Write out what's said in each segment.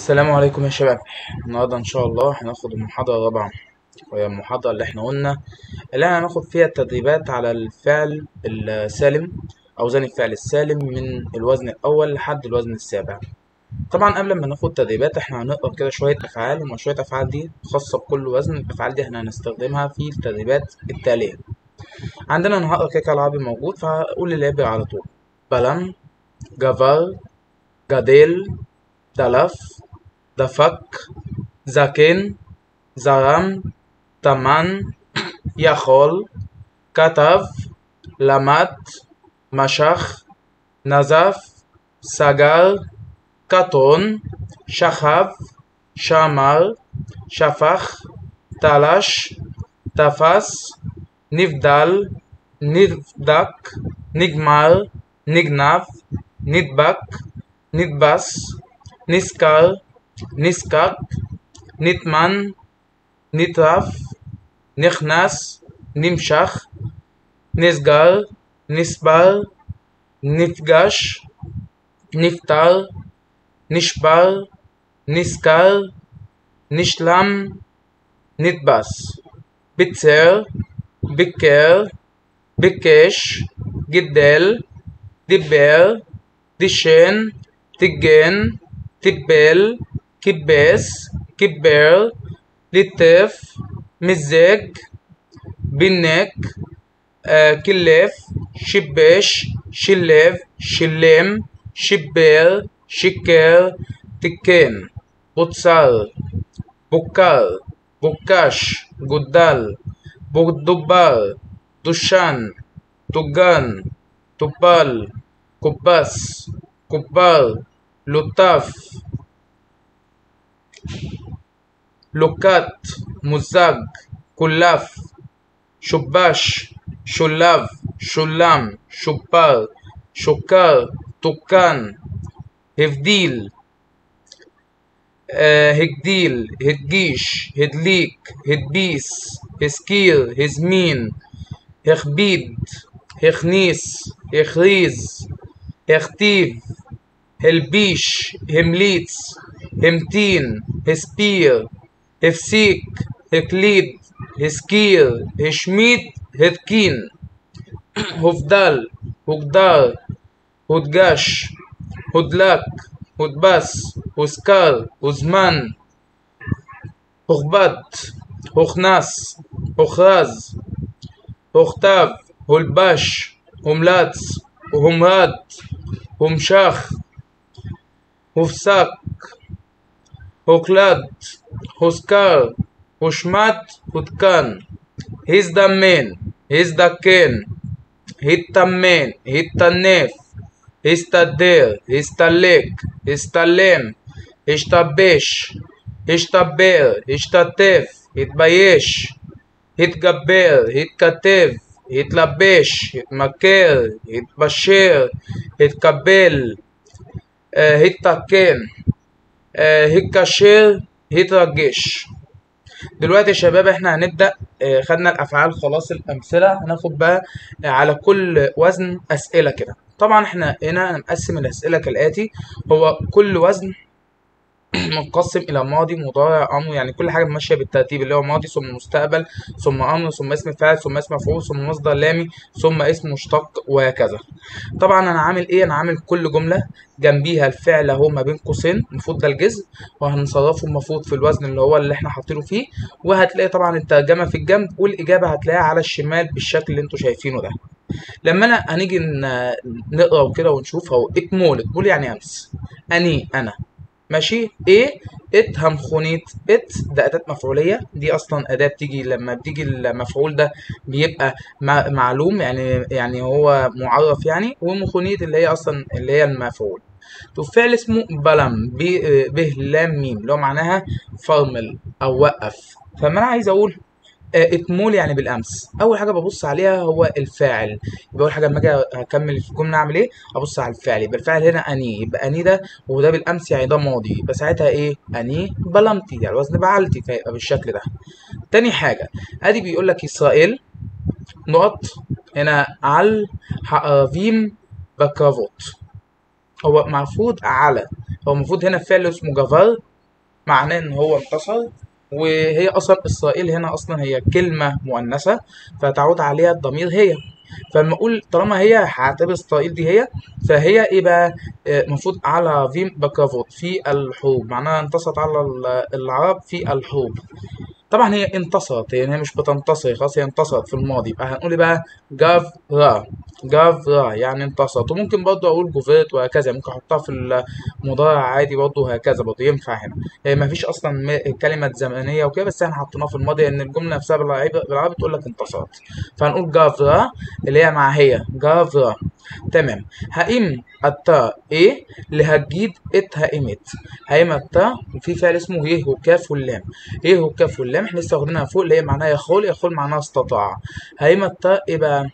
السلام عليكم يا شباب. النهارده إن شاء الله هناخد المحاضرة الرابعة. وهي المحاضرة اللي إحنا قلنا اللي إحنا هناخد فيها التدريبات على الفعل السالم اوزان الفعل السالم من الوزن الأول لحد الوزن السابع. طبعا قبل ما ناخد تدريبات إحنا هنقرأ كده شوية أفعال ومع شوية أفعال دي خاصة بكل وزن الأفعال دي إحنا هنستخدمها في التدريبات التالية. عندنا أنا هقرا العربي موجود فهقول اللي على طول. بلم جفر جديل دلف דפק, זקן, זרם, טמן, יכול, כתב, למד, משך, נזף, סגר, קטון, שכב, שמר, שפך, תלש, תפס, נבדל, נבדק, נגמר, נגנב, נדבק, נדבס, נזכר, נזקק, נטמן, נטרף, נכנס, נמשך, נסגר, נסבר, נפגש, נפטר, נשבר, נזכר, נשלם, נתבס, ביצר, ביקר, ביקש, גידל, דיבר, דישן, טיגן, טיפל, Kibbes, Kibbel, Litef, Mizek, Binek, Kilef, Shibbesh, Shilev, Shilem, Shibbel, Shikel, Tikem, Butsal, Bukal, Bukash, Gudal, Bugdubal, Dushan, Tugan, Tupal, Kubas, Kubal, Lutaf, לוקט, מוזג, קולף, שובש, שולב, שולם, שופר, שוקר, תוקן, הבדיל, הגדיל, הדגיש, הדליק, הדביס, הזכיר, הזמין, הכביד, הכניס, הכריז, הכתיב, הלביש, המליץ, המתין, הסביר, הפסיק, הקליד, הזכיר, השמיט, התקין, הובדל, הוגדר, הודגש, הודלק, הודבס, הוזכר, הוזמן, הוכבד, הוכנס, הוכרז, הוכתב, הולבש, הומלץ, הומרד, הומשך, הופסק, הוקלד, הוזכר, הושמט, הותקן, הזדמן, הזדקן, התאמן, התטנף, הסתדר, הסתלק, הסתלם, השתבש, השתבר, השתתף, התבייש, התגבר, התכתב, התלבש, התמכר, התבשר, התקבל, آه، هيكا شير الجيش دلوقتي يا شباب إحنا هنبدأ آه، خدنا الأفعال خلاص الأمثلة. هناخد بقى آه، على كل وزن أسئلة كده. طبعا إحنا هنا هنقسم الأسئلة كالآتي. هو كل وزن منقسم إلى ماضي مضارع أمر يعني كل حاجة ماشية بالترتيب اللي هو ماضي ثم مستقبل ثم أمر ثم اسم فاعل ثم اسم مفعول ثم مصدر لامي ثم اسم مشتق وهكذا. طبعا أنا عامل إيه؟ أنا عامل كل جملة جنبيها الفعل أهو ما بين قوسين المفروض ده الجزء وهنصرفه المفروض في الوزن اللي هو اللي إحنا حاطينه فيه وهتلاقي طبعا الترجمة في الجنب والإجابة هتلاقيها على الشمال بالشكل اللي أنتوا شايفينه ده. لما أنا هنيجي نقرأ كده ونشوف أهو اتمول اتمول يعني أمس أني أنا. ماشي؟ إيه ات همخونيت ات ده أداة مفعولية. دي أصلا أداة بتيجي لما بتيجي المفعول ده بيبقى معلوم يعني يعني هو معرف يعني ومخونيت اللي هي أصلا اللي هي المفعول. طب فعل اسمه بلم به لام ميم اللي هو معناها فرمل أو وقف. فما أنا عايز أقول اتمول يعني بالامس. أول حاجة ببص عليها هو الفاعل. يبقى أول حاجة لما أجي أكمل في الجمله اعمل إيه؟ أبص على الفعل يبقى الفعل هنا أني. يبقى أني ده وده بالامس يعني ده ماضي. يبقى ساعتها إيه؟ أني بلمتي يعني الوزن بعلتي فيبقى بالشكل ده. تاني حاجة أدي بيقول لك إسرائيل نقط هنا على فيم بكافوت. هو المفروض على. هو المفروض هنا فعل اسمه جفر معناه إن هو انتصر. وهي أصلا إسرائيل هنا أصلا هي كلمة مؤنثة فتعود عليها الضمير هي. فلما أقول طالما هي هعتبر إسرائيل دي هي فهي إيه بقى؟ آه، المفروض على فيم بكافوت في الحروب معناها انتصرت على ال- العرب في الحروب طبعا هي انتصرت يعني هي مش بتنتصر خلاص هي انتصرت في الماضي. يبقى هنقول بقى جافرا جافرا يعني انتصرت. وممكن برضه أقول جوفرت وهكذا ممكن أحطها في المضارع عادي برضه هكذا برضه ينفع هنا. ما فيش أصلا كلمة زمنية وكده بس إحنا حطيناها في الماضي لأن الجملة نفسها بالعربي بالعربي تقول لك انتصرت. فهنقول جافرا اللي هي مع هي. جافرا. تمام. هقيم التا إيه؟ اللي هتجيب ات هقيمت هقيم التا وفي فعل اسمه يه وكاف واللام. يه وكاف واللام. إحنا لسه واخدينها فوق اللي هي معناها يخول يخول معناها استطاع. هقيم التا إيه بقى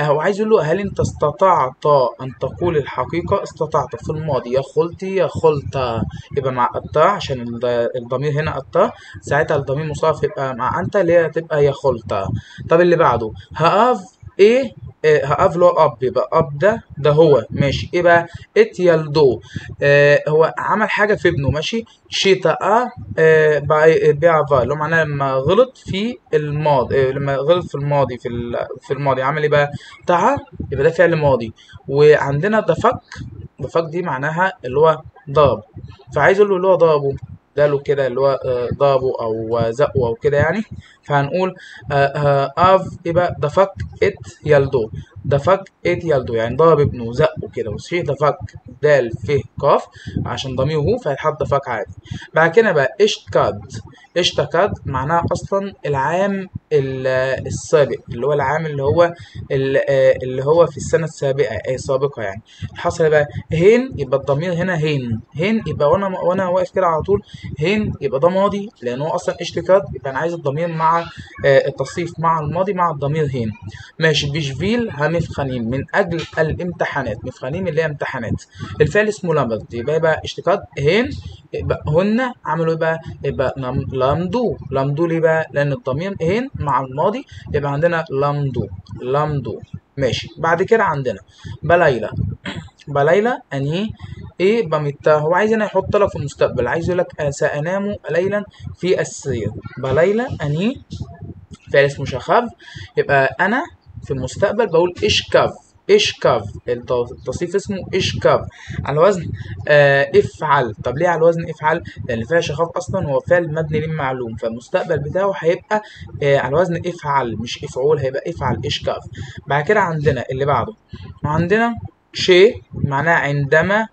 هو عايز يقول له هل أنت استطعت أن تقول الحقيقة؟ استطعت في الماضي. يا خلتي يا خلت يبقى مع التا عشان الض- الضمير هنا التا ساعتها الضمير مصرف يبقى مع أنت اللي هي تبقى يا خلت طب اللي بعده؟ هقف إيه؟ إيه، هقف له اب يبقى أب ده ده هو. ماشي. إيه بقى ات يلدو آه هو عمل حاجة في ابنه. ماشي. شيتا آه بيعفا اللي هو معناه لما غلط في الماضي. آه لما غلط في الماضي في في الماضي. عمل إيه بقى؟ تع يبقى ده فعل ماضي. وعندنا دفك. دفك دي معناها اللي هو ضرب. فعايز أقول له اللي هو ضربه. اداله كده اللي هو آه، ضربه أو زقه أو كده يعني. فهنقول آه، آه، أف يبقى دفك إت يلدو دفك إت يلدو يعني ضرب ابنه زقه كده. وشي دفك دال ف قاف عشان ضميره هو فيتحط دفك عادي. بعد كده بقى إشتكاد. إشتكاد معناها أصلا العام ال- السابق اللي هو العام اللي هو آه، اللي هو في السنة السابقة اي سابقه يعني. حصل بقى هين يبقى الضمير هنا هين. هين يبقى وأنا وأنا واقف كده على طول هين يبقى ده ماضي لأن هو أصلا اشتكاد يبقى أنا عايز الضمير مع آه، التصريف مع الماضي مع الضمير هين. ماشي بيشفيل همفخانيم من أجل الامتحانات مفخانيم اللي هي امتحانات. الفعل اسمه لمد يبقى يبقى اشتقاق هين يبقى هن عملوا إيه بقى؟ يبقى لمدو. لمدو ليه بقى؟ لأن الضمير هين مع الماضي يبقى عندنا لمدو لمدو ماشي. بعد كده عندنا بلايلة بلايلة أنهي؟ إيه؟ بمتا هو عايز هنا يحط لك في المستقبل. عايز يقول لك آه، سأنام ليلا في السرير بلايلة أنهي؟ فعل اسمه يبقى أنا في المستقبل بقول اشكاف اشكاف الت- التصريف اسمه اشكاف على وزن آه افعل. طب ليه على وزن افعل؟ لأن فعل شخاف أصلا هو فعل مبني للمعلوم. فالمستقبل بتاعه هيبقى آه على وزن افعل مش افعول هيبقى افعل اشكاف بعد كده عندنا اللي بعده. وعندنا شيء معناه عندما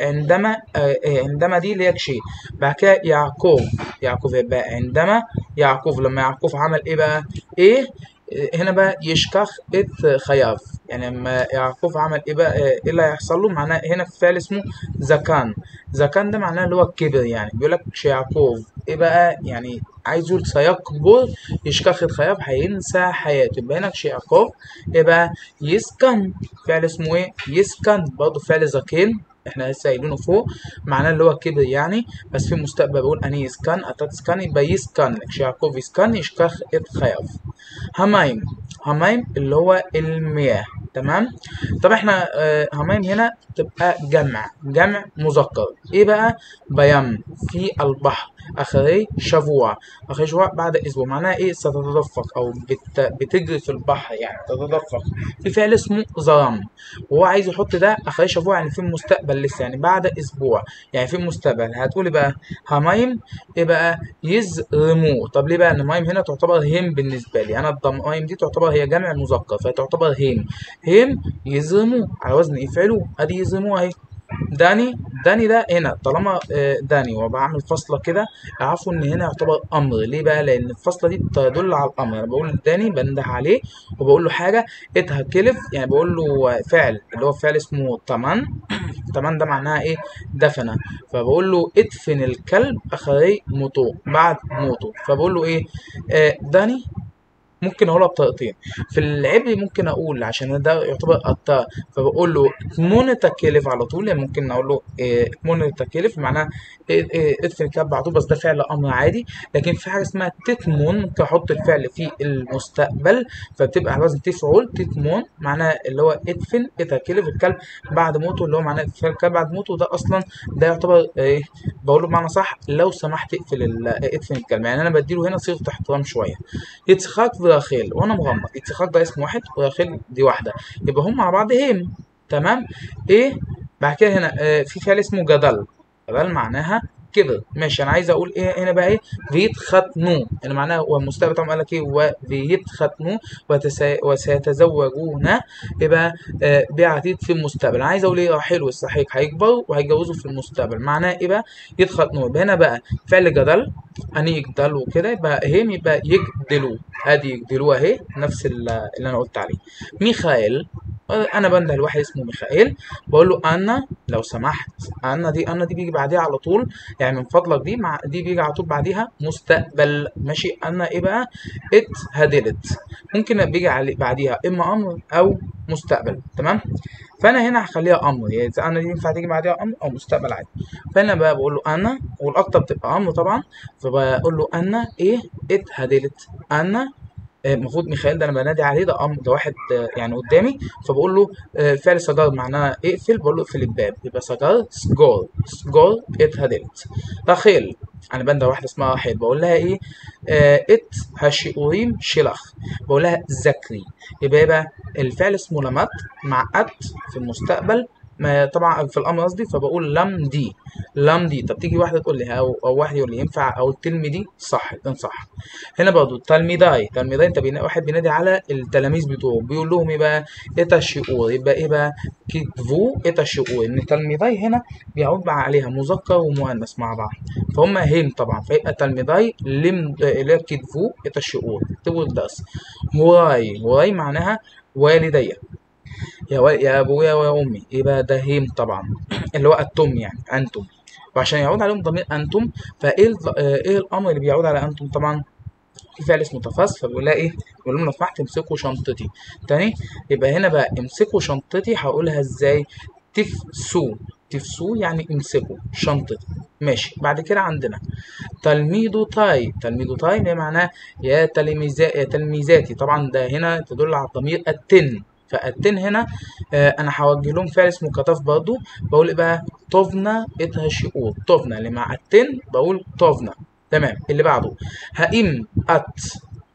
عندما آه، آه، عندما دي اللي هي شيء. بعد كده يعقوب. يعقوب يبقى عندما يعقوب. لما يعقوب عمل إيه بقى؟ إيه؟ هنا بقى يشكخ ات خياف. يعني لما يعقوب عمل إيه بقى؟ إيه اللي هيحصل له؟ معناه هنا في فعل اسمه زكان. زكان ده معناه اللي هو الكبر يعني. بيقول لك يعقوب. إيه بقى؟ يعني عايز يقول سيكبر يشكخ خياف هينسى حياته. يبقى هنا يعقوب. إيه بقى؟ يسكن. فعل اسمه إيه؟ يسكن. برضه فعل زكين. إحنا لسه قايلينه فوق معناه اللي هو كبر يعني بس في المستقبل بقول أني يسكن اتات سكن يبقى يسكن يعقوب يسكن يشكخ ات خياف. همايم همايم اللي هو المياه تمام؟ طب إحنا آه، همايم هنا تبقى جمع جمع مذكر. إيه بقى؟ بيم في البحر. أخري شبوع أخري شبوع بعد إسبوع. معناها إيه؟ ستتدفق. أو بت... بتجري في البحر يعني. تتدفق. في فعل اسمه ظلم وهو عايز يحط ده أخري شبوع يعني في المستقبل لسه يعني بعد إسبوع. يعني في المستقبل. هتقولي بقى؟ همايم إيه بقى؟ يزرموا طب ليه بقى؟ إن مايم هنا تعتبر هيم بالنسبة لي. أنا الضمائم دي تعتبر هي جمع مذكر. فتعتبر هيم هيم يزرموا على وزن يفعلوا أدي يزرموا أهي. داني. داني ده هنا طالما آه، داني وبعمل فاصلة كده اعرفوا إن هنا يعتبر أمر. ليه بقى؟ لأن الفاصلة دي تدل على الأمر. أنا بقول داني بنده عليه وبقول له حاجة اتها كلف يعني بقول له فعل اللي هو فعل اسمه تمن. تمن ده معناها إيه؟ دفنة. فبقول له ادفن الكلب أخري موتو بعد موته فبقول له إيه؟ آه داني ممكن اقولها بطريقتين في العبري ممكن أقول عشان ده يعتبر التا فبقول له مونتكلف على طول يعني ممكن أقول له إيه مونتكلف معناها إيه إيه إدفن الكاب على طول بس ده فعل أمر عادي. لكن في حاجة اسمها تتمون ممكن أحط الفعل في المستقبل فبتبقى على وزن تفعول تتمون معناها اللي هو إدفن اتكلف الكلب بعد موته اللي هو معناه إدفن الكلب بعد موته ده أصلا ده يعتبر إيه بقول له بمعنى صح لو سمحت اقفل إدفن الكلب. يعني أنا بديله هنا صيغة احترام شوية. يتسخاك وراخيل وأنا مغمض. يتسخاك ده اسم واحد وراخيل دي واحدة. يبقى هم مع بعض هم تمام؟ إيه؟ بعد كده هنا آه في فعل اسمه جدل. جدل معناها كده. ماشي أنا عايز أقول إيه هنا بقى إيه؟ فيتختنوا اللي معناها والمستقبل طبعا قال لك إيه؟ وفيتختنوا وسيتزوجون يبقى آه بعتيد في المستقبل. أنا عايز أقول إيه؟ آه حلو الصحيح هيكبروا وهيتجوزوا في المستقبل. معناها إيه بقى؟ يتختنوا يبقى هنا بقى فعل جدل. أني يجدلوا كده. يبقى هم يبقى يجدلوا. ادي يجدلوا اهي نفس ال- اللي أنا قلت عليه. ميخائيل أنا بنده لواحد اسمه ميخائيل بقول له أنا لو سمحت أنا دي أنا دي بيجي بعديها على طول يعني من فضلك دي مع دي بيجي على طول بعديها مستقبل. ماشي؟ أنا إيه بقى؟ ات هدلت ممكن بيجي علي بعديها إما أمر أو مستقبل. تمام؟ فأنا هنا هخليها أمر يعني أنا دي ينفع تيجي بعديها أمر أو مستقبل عادي. فأنا بقى بقول له أنا والأكتر بتبقى أمر طبعا فبقول له أنا إيه؟ ات هدلت أنا المفروض ميخائيل ده أنا بنادي عليه ده أمر ده واحد آه، يعني قدامي. فبقول له آه، فعل سجار معناه أقفل بقول له اقفل الباب. يبقى سجار سجار سجار اتهدلت. رخيل. أنا بنده واحدة اسمها رحيل بقول لها إيه؟ آه ات هشيوريم شلخ بقول لها ذكري يبقى يبقى الفعل اسمه لمت مع ات في المستقبل ما طبعا في الأمر قصدي فبقول لم دي لم دي. طب تيجي واحدة تقول لي أو أو واحد يقول لي ينفع أو التلمي دي؟ صح ده صح. هنا برضه تلميذاي تلميذاي انت بينا واحد بينادي على التلاميذ بتوعه بيقول لهم إيه بقى؟ إيه الشؤور يبقى إيه بقى؟ كتفو إيه الشؤور إن تلميذاي هنا بيعود بقى عليها مذكر ومؤنث مع بعض. فهم هم طبعا. فيبقى تلميذاي لم اللي هي كتفو إيه الشؤور اكتبوا الدرس هواي هواي معناها والدي يا. يا أبويا ويا أمي. إيه بقى ده הם طبعا. اللي هو أنتم يعني أنتم. وعشان يعود عليهم ضمير أنتم فإيه إيه الأمر اللي بيعود على أنتم؟ طبعا في فعل اسمه תפס فبيقول لها إيه؟ بيقول لهم لو سمحت امسكوا شنطتي. تاني يبقى هنا بقى امسكوا شنطتي هقولها إزاي؟ תפסו תפסו يعني امسكوا شنطتي. ماشي. بعد كده عندنا תלמידותיי תלמידותיי اللي معناه يا تلميذا يا تلميذاتي. طبعا ده هنا تدل على الضمير אתן. فالتن هنا آه أنا هوجه لهم فعل اسمه كتف برضو. بقول إيه بقى؟ طفنا اتهشئوا طفنا اللي مع التن بقول طفنا تمام. اللي بعده هائم أت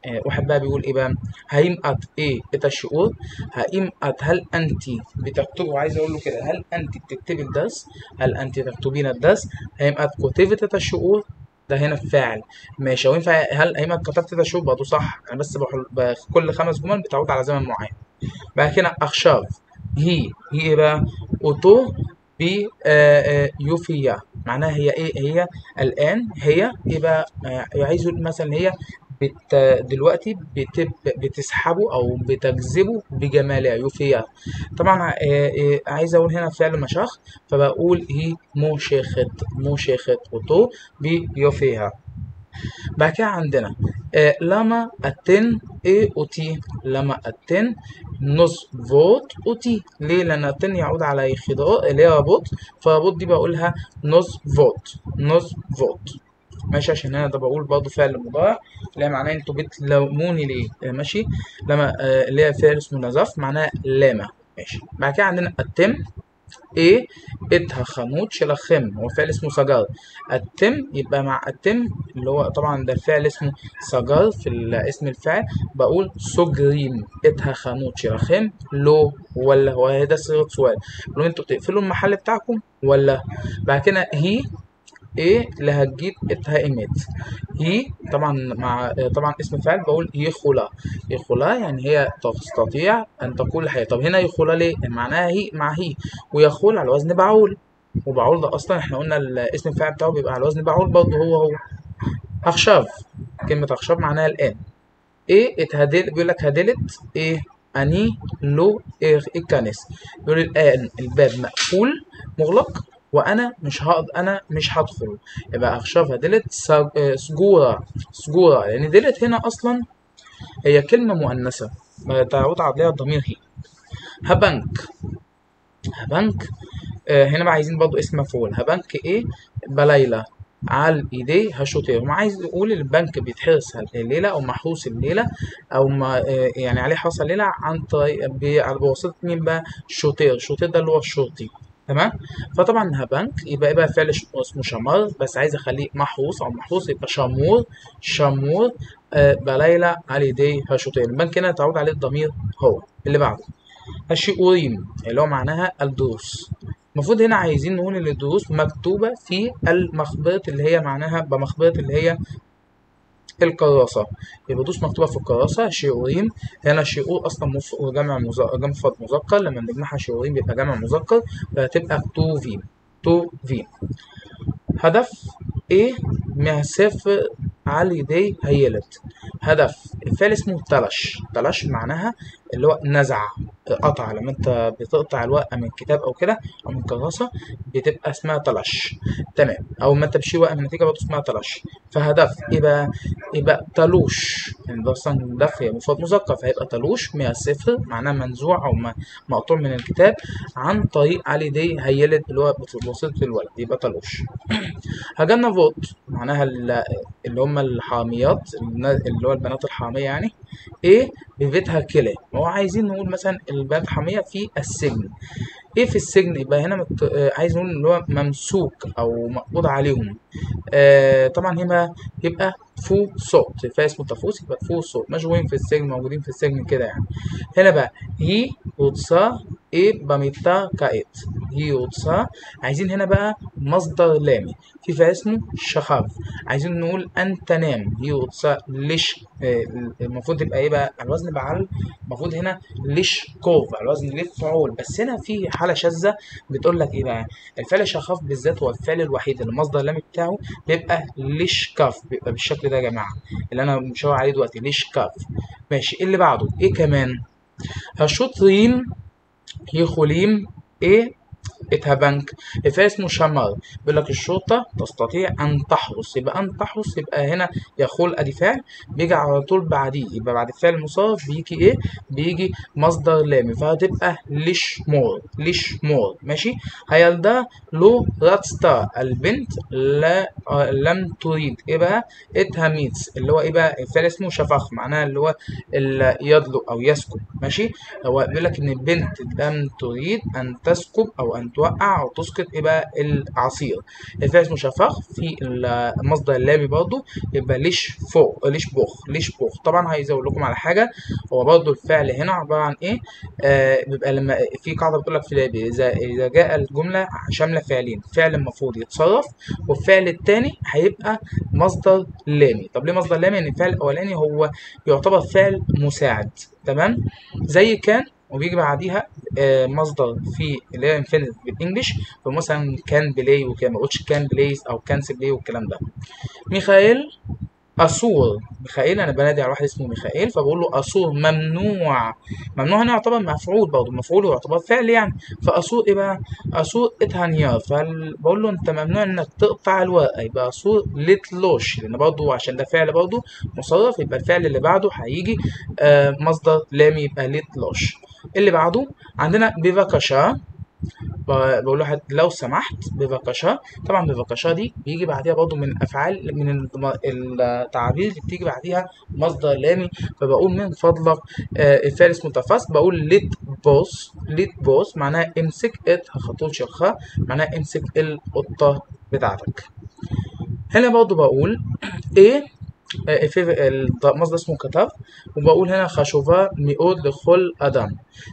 آه، واحد بقى بيقول إيه بقى؟ هائم أت إيه؟ ات الشؤور هائم أت هل أنت بتكتبوا عايز أقول له كده هل أنت بتكتبي الدرس؟ هل أنت تكتبين الدرس؟ هائم أت كتبت ات الشؤور ده هنا فاعل ماشي. هو ينفع؟ هل هائم أت كتبت ات الشؤور برضه صح. أنا بس بحل كل خمس جمل بتعود على زمن معين. بعد كده עכשיו היא היא إيه بقى אותו בי آه، آه، יופיה. معناها هي إيه؟ هي الآن هي يبقى آه، عايز مثلا هي بت دلوقتي بت بتسحبه أو بتجذبه بجمالها יופיה. طبعا آه، عايز أقول هنا فعل משך فبقول היא מושכת מושכת אותו ביופיה. بعد كده عندنا لما التن إيه اوتي لما التن نص فوت اوتي ليه لأن التن يعود على خضار اللي هي بوت فبوت دي بقولها نص فوت نص فوت ماشي عشان هنا ده بقول برضه فعل مضارع اللي هي معناه أنتوا بتلوموني ليه ماشي لما اللي هي فعل اسمه نزف معناه لامة ماشي بعد كده عندنا التم إيه اتها خنوت شلخم هو فعل اسمه سجار التم يبقى مع التم اللي هو طبعا ده الفعل اسمه سجار في اسم الفعل بقول سجريم اتها خنوت شلخم لو ولا هو ده صيغه سؤال لهم أنتوا بتقفلوا المحل بتاعكم ولا بعد كده هي إيه هتجيب اتهائمت هي طبعا مع طبعا اسم فعل بقول يخلا يخلا يعني هي تستطيع أن تقول الحياة طب هنا يخلا ليه؟ معناها هي مع هي ويخول على وزن بعول. وبعول ده أصلا إحنا قلنا الاسم الفاعل بتاعه بيبقى على وزن بعول برضه هو هو. اخشاب كلمة اخشاب معناها الان إيه اتهدل بيقول لك هدلت. إيه أني لو إيه الكنس بيقول الان الباب مقفول. مغلق. وأنا مش هقدر أنا مش هدخل. يبقى اخشاب هدلت سج- آه، سجورة سجورة. لأن دلت هنا أصلا هي كلمة مؤنثة. تعود عليها الضمير هي هبنك. هبنك آه هنا بقى عايزين برضو اسم مفعول. هبنك إيه؟ بليلة. على ايديه هم عايز يقول البنك بيتحرس الليلة أو محروس الليلة أو ما آه، يعني عليه حراسة الليلة عن طريق بواسطة مين بقى؟ الشوطير الشوطير ده اللي هو الشرطي. تمام؟ فطبعا هبنك يبقى يبقى فعل ش- اسمه شمار بس عايز أخليه محروس أو محروس يبقى شمور شمور آه بليلة على يديه هشوطير البنك هنا تعود عليه الضمير هو اللي بعده. الشيئوريم اللي هو معناها الدروس. المفروض هنا عايزين نقول إن الدروس مكتوبة في المخبرة اللي هي معناها بمخبرة اللي هي الكراسة يبقى دروس مكتوبة في الكراسة شيئوريم هنا شيئور أصلا. جمع مفرد مذكر لما نجمعها شيئوريم بيبقى جمع مذكر فهتبقى تو فيم تو فيم هدف إيه صفر على يدي هيلت. هدف. الفعل اسمه تلش تلش معناها اللي هو نزع. قطع. لما انت بتقطع الورقه من كتاب أو كده أو من كراسه بتبقى اسمها تلش تمام. أو ما انت بتشيل ورقه من نتيجه برضه اسمها تلش فهدف. يبقى يبقى تلوش. يعني ده أصلا دف هي مفرد مذكر. فهيبقى تلوش من الصفر معناها منزوع أو مقطوع من الكتاب عن طريق על ידי הילד اللي هو بواسطة الولد يبقى תלוש. הגנבות معناها ال- اللي هم الحراميات اللي هو البنات الحرامية يعني إيه؟ בבית הכלא. هو عايزين نقول مثلا البنات الحامية في السجن. إيه في السجن؟ يبقى هنا عايز نقول اللي هو ممسوك أو مقبوض عليهم. آه طبعا هنا يبقى תפוסות. فاسمه תפוס يبقى תפוסות. مشغولين في السجن موجودين في السجن كده يعني. هنا بقى هي وتسا إيه باميتا كايت هي وتسا. عايزين هنا بقى مصدر لامي. في فعل اسمه شخاف. عايزين نقول ان تنام هي وتسا ليش آه، المفروض يبقى إيه بقى؟ على الوزن بعل المفروض هنا ليش كوف. على الوزن ليه فعول بس هنا في حالة شاذة بتقول لك إيه بقى؟ الفعل شخاف بالذات هو الفعل الوحيد. المصدر اللامي بتاعه بيبقى ليش كاف بيبقى بالشكل ده يا جماعة؟ اللي أنا مشاور عليه دلوقتي לשכב؟ ماشي إيه اللي بعده؟ إيه كمان؟ השוטרים יכולים إيه؟ את הבנק اسمه שמר بيقول لك الشرطة تستطيع أن تحرس. يبقى أن تحرس يبقى هنا יכול أدي فعل بيجي على طول بعديه. يبقى بعد الفعل المصرف بيجي إيه؟ بيجي مصدر لامي. فهتبقى לשמור לשמור ماشي؟ הילדה לא רצתה البنت لا لم تريد. إيه بقى؟ اتهميتس اللي هو إيه بقى؟ الفعل اسمه شفخ معناها اللي هو ال- يدلو أو يسكب. ماشي؟ هو بيقول لك إن البنت لم تريد أن تسكب أو أن توقع أو تسقط إيه بقى العصير. الفعل اسمه شفخ في المصدر اللامي برضه يبقى ليش فوق ليش بوخ ليش بوخ. طبعا عايز أقول لكم على حاجة هو برضه الفعل هنا عبارة عن إيه؟ آه بيبقى لما في قاعدة بتقول لك في الادبي إذا إذا جاء الجملة شاملة فعلين فعل المفروض يتصرف والفعل الثاني هيبقى مصدر لامي. طب ليه مصدر لامي؟ ان الفعل الأولاني هو يعتبر فعل مساعد تمام؟ زي can وبيجي بعديها آه، مصدر في اللي هي infinitive بال English فمثلا can play وكده. ما قلتش can plays أو cans play والكلام ده. ميخائيل אסור. ميخائيل أنا بنادي على واحد اسمه ميخائيل فبقول له אסור ممنوع. ممنوع هنا يعتبر مفعول برضه. مفعول يعتبر فعل يعني. فأسور إيه بقى؟ أسور إتهانيار فبقول له أنت ممنوع إنك تقطع الورقة يبقى أسور لتلوش لأن برضه عشان ده فعل برضه مصرف يبقى الفعل اللي بعده هيجي آه مصدر لامي يبقى لتلوش اللي بعده عندنا بيفاكاشا. بقول له لو سمحت ببكشة طبعا ببكشة دي بيجي بعديها برضه من أفعال من التعابير اللي بتيجي بعديها مصدر لامي. فبقول من فضلك آه، الفعل اسمه תפס. بقول לתפוס לתפוס معناها امسك את החתול שלך معناها امسك القطة بتاعتك. هنا برضه بقول إيه؟ المصدر اسمه כתב وبقول هنا חשובה מאוד לכל אדם.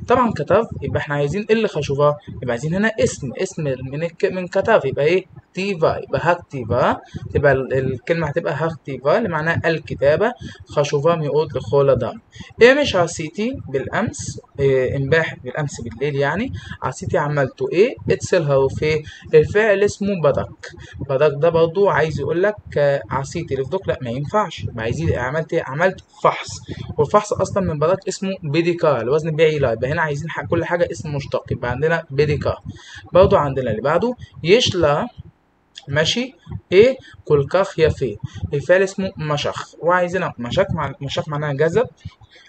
طبعا כתב يبقى إحنا عايزين إيه اللي חשובה يبقى عايزين هنا اسم اسم من من כתב يبقى إيه؟ כתיבה يبقى הכתיבה تبقى ال- الكلمة هتبقى הכתיבה اللي معناها الكتابة. خشوفا ميود لكل آدم إيه مش عسيتي بالأمس. إيه، امبارح بالأمس بالليل يعني. عسيتي عملته إيه؟ اتسل هروفيه الفعل اسمه بدك. بدك ده برضو عايز يقول لك آه، عصيتي لفدوك لا ما ينفعش. ما عايزين عملت إيه؟ عملت فحص. والفحص أصلا من بدك اسمه بيديكا الوزن بيعي لا. يبقى هنا عايزين كل حاجة اسم مشتق. يبقى عندنا بيديكا برضو عندنا اللي بعده. يشلا ماشي؟ إيه كل كاخ يفي الفعل اسمه مشخ. وعايزينها مشك مع مشخ معناها جذب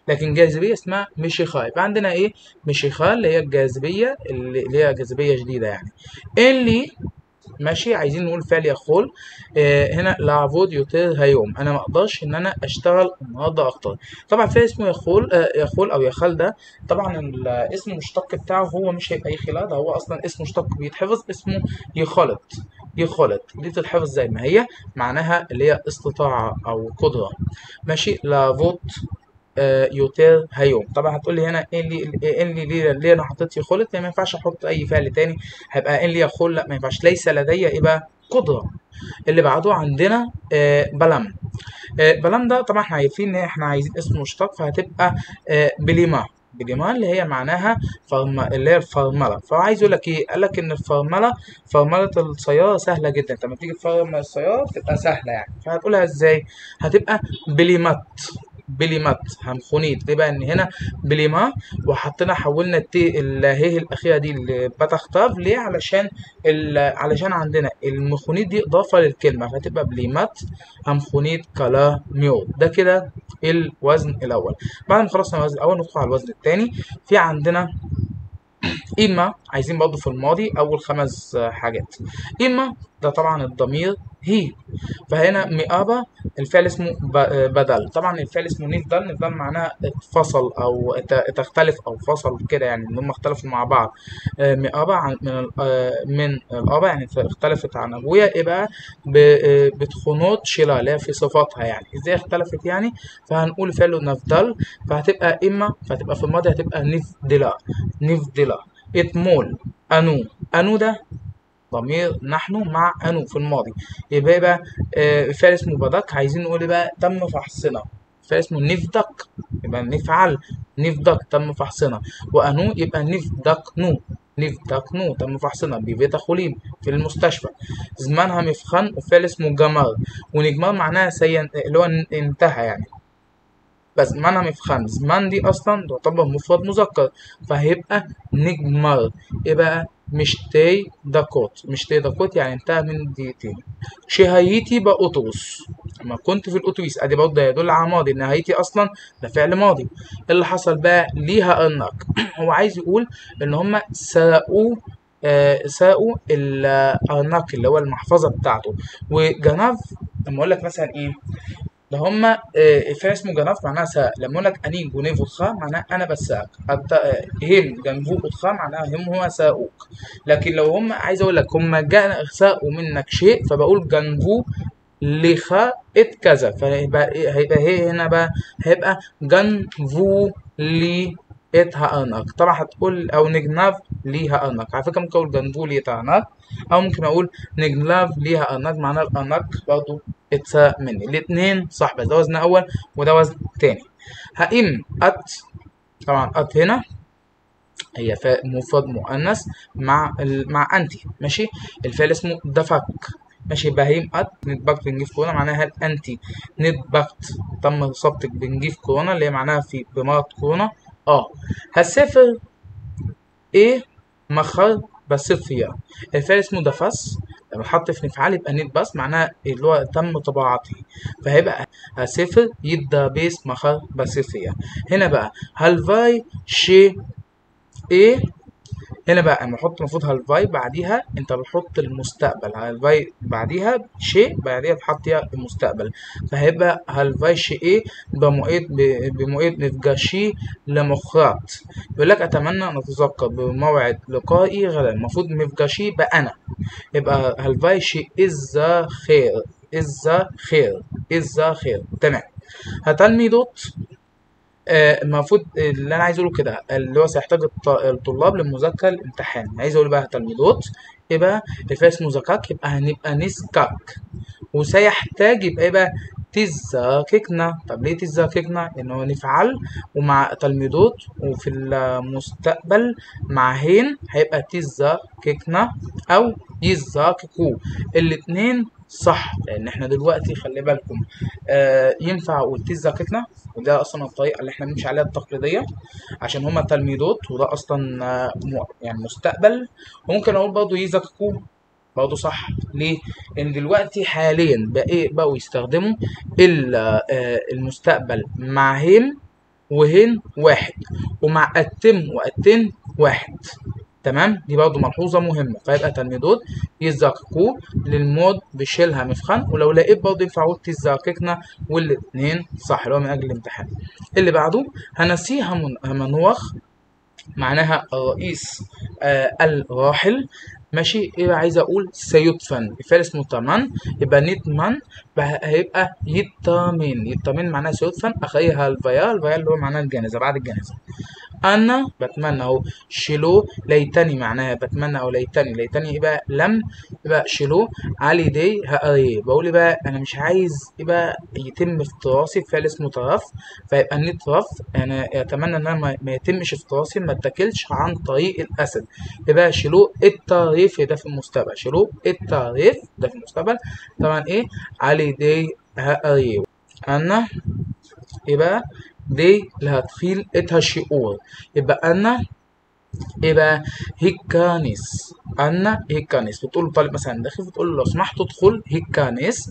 لكن جاذبية اسمها مشيخا يبقى عندنا إيه؟ مشيخا اللي هي الجاذبية اللي هي جاذبية شديدة يعني. اللي ماشي عايزين نقول فعل يقول آه هنا لافود يوتير هيوم. أنا ما أقدرش إن أنا أشتغل النهارده أكتر. طبعا فعل اسمه يقول آه يقول أو يخل ده طبعا الاسم المشتق بتاعه هو مش هيبقى يخلا ده هو أصلا اسم مشتق بيتحفظ اسمه يخلط يخلط دي تتحفظ زي ما هي معناها اللي هي استطاعة أو قدرة. ماشي لافوت يوتير هيوم. طبعا هتقول لي هنا إيه اللي إيه اللي ليه, ليه أنا حطيت يخلط ما ينفعش أحط أي فعل تاني. هيبقى إيه اللي يقول لا ما ينفعش. ليس لدي يبقى قدرة. اللي بعده عندنا آه، بلم. آه، ده طبعا إحنا عارفين إن إحنا عايزين اسم مشتق فهتبقى آه، بليما بليما اللي هي معناها فرم... اللي هي الفرملة. فعايز يقول لك إيه؟ قال لك إن الفرملة فرملة السيارة سهلة جدا. انت لما تيجي تفرمل السيارة بتبقى سهلة يعني. فهتقولها إزاي؟ هتبقى بليمات. بليمات همخونيت ليه بقى ان هنا بليما وحطينا حولنا التي الهيه الأخيرة دي لبتختاف ليه؟ علشان. علشان عندنا المخونيت دي إضافة للكلمة فتبقى بليمات همخونيت كلا ميو ده كده الوزن الأول. بعد ما خلصنا الوزن الأول ندخل على الوزن الثاني في عندنا إما عايزين برضه في الماضي أول خمس حاجات. إما ده طبعا الضمير هي فهنا مئابة الفعل اسمه بدل. طبعا الفعل اسمه نفدل معناها اتفصل أو ات- تختلف أو فصل كده يعني إن هم اختلفوا مع بعض. آه، مئابة عن من آه، من الأبا يعني اختلفت عن أبويا. يبقى ب- آه، بتخونوت شيلا اللي هي في صفاتها يعني. إزاي اختلفت يعني؟ فهنقول فعله نفدل فهتبقى إما فهتبقى في الماضي هتبقى نفدلا نفدلا اتمول أنو. أنو ده ضمير نحن مع أنو في الماضي. يبقى يبقى آه، فعل اسمه بدك عايزين نقول بقى تم فحصنا. فعل اسمه نفدك يبقى نفعل نفدك تم فحصنا. وأنو يبقى نفدك نو. נבדקנו تم فحصنا. בבית חולים في المستشفى. זמן המבחן وفعل اسمه גמר و נגמר معناها سين اللي هو انتهى يعني. بس זמן המבחן זמן دي أصلا تعتبر مفرد مذكر. فهيبقى נגמר يبقى משתי דקות. משתי דקות يعني انتهى من دقيقتين שהייתי באוטובוס. لما كنت في الأتوبيس أدي برضه يدل على ماضي. הייתי أصلا ده فعل ماضي. اللي حصل بقى ليها أنك. هو عايز يقول إن هم سرقوا آه سرقوا الارناك اللي هو المحفظة بتاعته. وجناف لما أقول لك مثلا إيه؟ ده هما آه، فعل اسمه جناف معناها ساق. لما أقول لك أنين جونيف وتخا معناها أنا بساق حتى آه، هم جنفو وتخا معناها هم هو ساقوك. لكن لو هم عايز أقول لك هم جا ساقوا منك شيء فبقول جنفو لخا إت كذا. فهيبقى هيبقى هي هنا بقى هيبقى جنفو لي إت هأنك. طبعا هتقول أو نجناف ليها انك على فكرة ممكن أقول جنفو لي انك أو ممكن أقول نجناف ليها انك معناها الأنك برضه اتسرق مني الاتنين صح بس ده وزن أول وده وزن تاني. هقيم ات طبعا ات هنا. هي مفرد مؤنث مع ال... مع أنتي. ماشي؟ الفعل اسمه دفك ماشي؟ بهيم ات نتبكت بنجيب كورونا. معناها أنتي نتبكت تم اصابتك بنجيب كورونا؟ اللي هي معناها في بمرض كورونا. آه. هسافر إيه مخر بصفية الفعل اسمه دفس. لما حط في نفعال يبقى نيت بس معناها اللي هو تم طباعته. فهيبقى هسافر يبدا بيس مخر بصفية هنا بقى هالفاي شي إيه؟ هنا بقى لما أحط المفروض هالفاي بعديها أنت بتحط المستقبل. هالفاي بعديها شيء بعديها بتحطيها المستقبل. فهيبقى هالفاي شيء إيه؟ بمؤيد بمؤيد نفجاشي لمخرات يقول لك أتمنى أن أتذكر بموعد لقائي غدا. المفروض مفجاشي بقى أنا. يبقى هالفاي شيء إذا خير إذا خير إذا خير. تمام. هتلميذات آه، المفروض اللي أنا عايز أقوله كده اللي هو سيحتاج الط- الطلاب لمذاكرة الامتحان. عايز أقول بقى تلميذات يبقى الفعل اسمه زكاك يبقى هنبقى نسكاك. وسيحتاج يبقى يبقى تزاككنا طب ليه تزاككنا لأن هو نفعل ومع تلميذات وفي المستقبل مع هين هيبقى تزاككنا أو يزاككو الاتنين صح لأن إحنا دلوقتي خلي بالكم آه ينفع أقول تزاككنا وده أصلا الطريقة اللي إحنا بنمشي عليها التقليدية عشان هما تلميذات وده أصلا آه، يعني مستقبل. وممكن أقول برضه يزاككو برضه صح. ليه؟ لأن دلوقتي حاليا بقى بقوا يستخدموا آه، المستقبل مع هم وهن واحد ومع اتم واتن واحد. تمام؟ دي برضه ملحوظة مهمة. فيبقى تلميذات يزققوا للمود بشيلها مفخن ولو لقيت برضه ينفعوا تزققنا والاثنين صح اللي هو من أجل الامتحان. اللي بعده هنسيها من منوخ معناها الرئيس آه الراحل. ماشي؟ يبقى عايز أقول سيدفن. الفعل اسمه تمن. يبقى نيتمن بقى هيبقى يتامن يتامن معناها سيدفن. أخيها الفيا الفيا اللي هو معناها الجنازة بعد الجنازة. أنا بتمنى اهو شيلو ليتني معناها بتمنى أو ليتني ليتني يبقى لم يبقى شيلو. علي دي هقريه بقول بقى أنا مش عايز يبقى يتم افتراسي في فعل اسمه طرف فيبقى نترف أنا أتمنى إن أنا ما- ما يتمش افتراسي ما اتاكلش عن طريق الأسد. يبقى شيلو التعريف ده في المستقبل شيلو التعريف ده في المستقبل. طبعا إيه؟ علي دي هقريه أنا يبقى دي اللي هتخيل إتها شعور يبقى أنا يبقى هيكانيس. أنا هيكانيس. بتقول لطالب مثلا داخل بتقول له لو سمحت ادخل هيكانيس.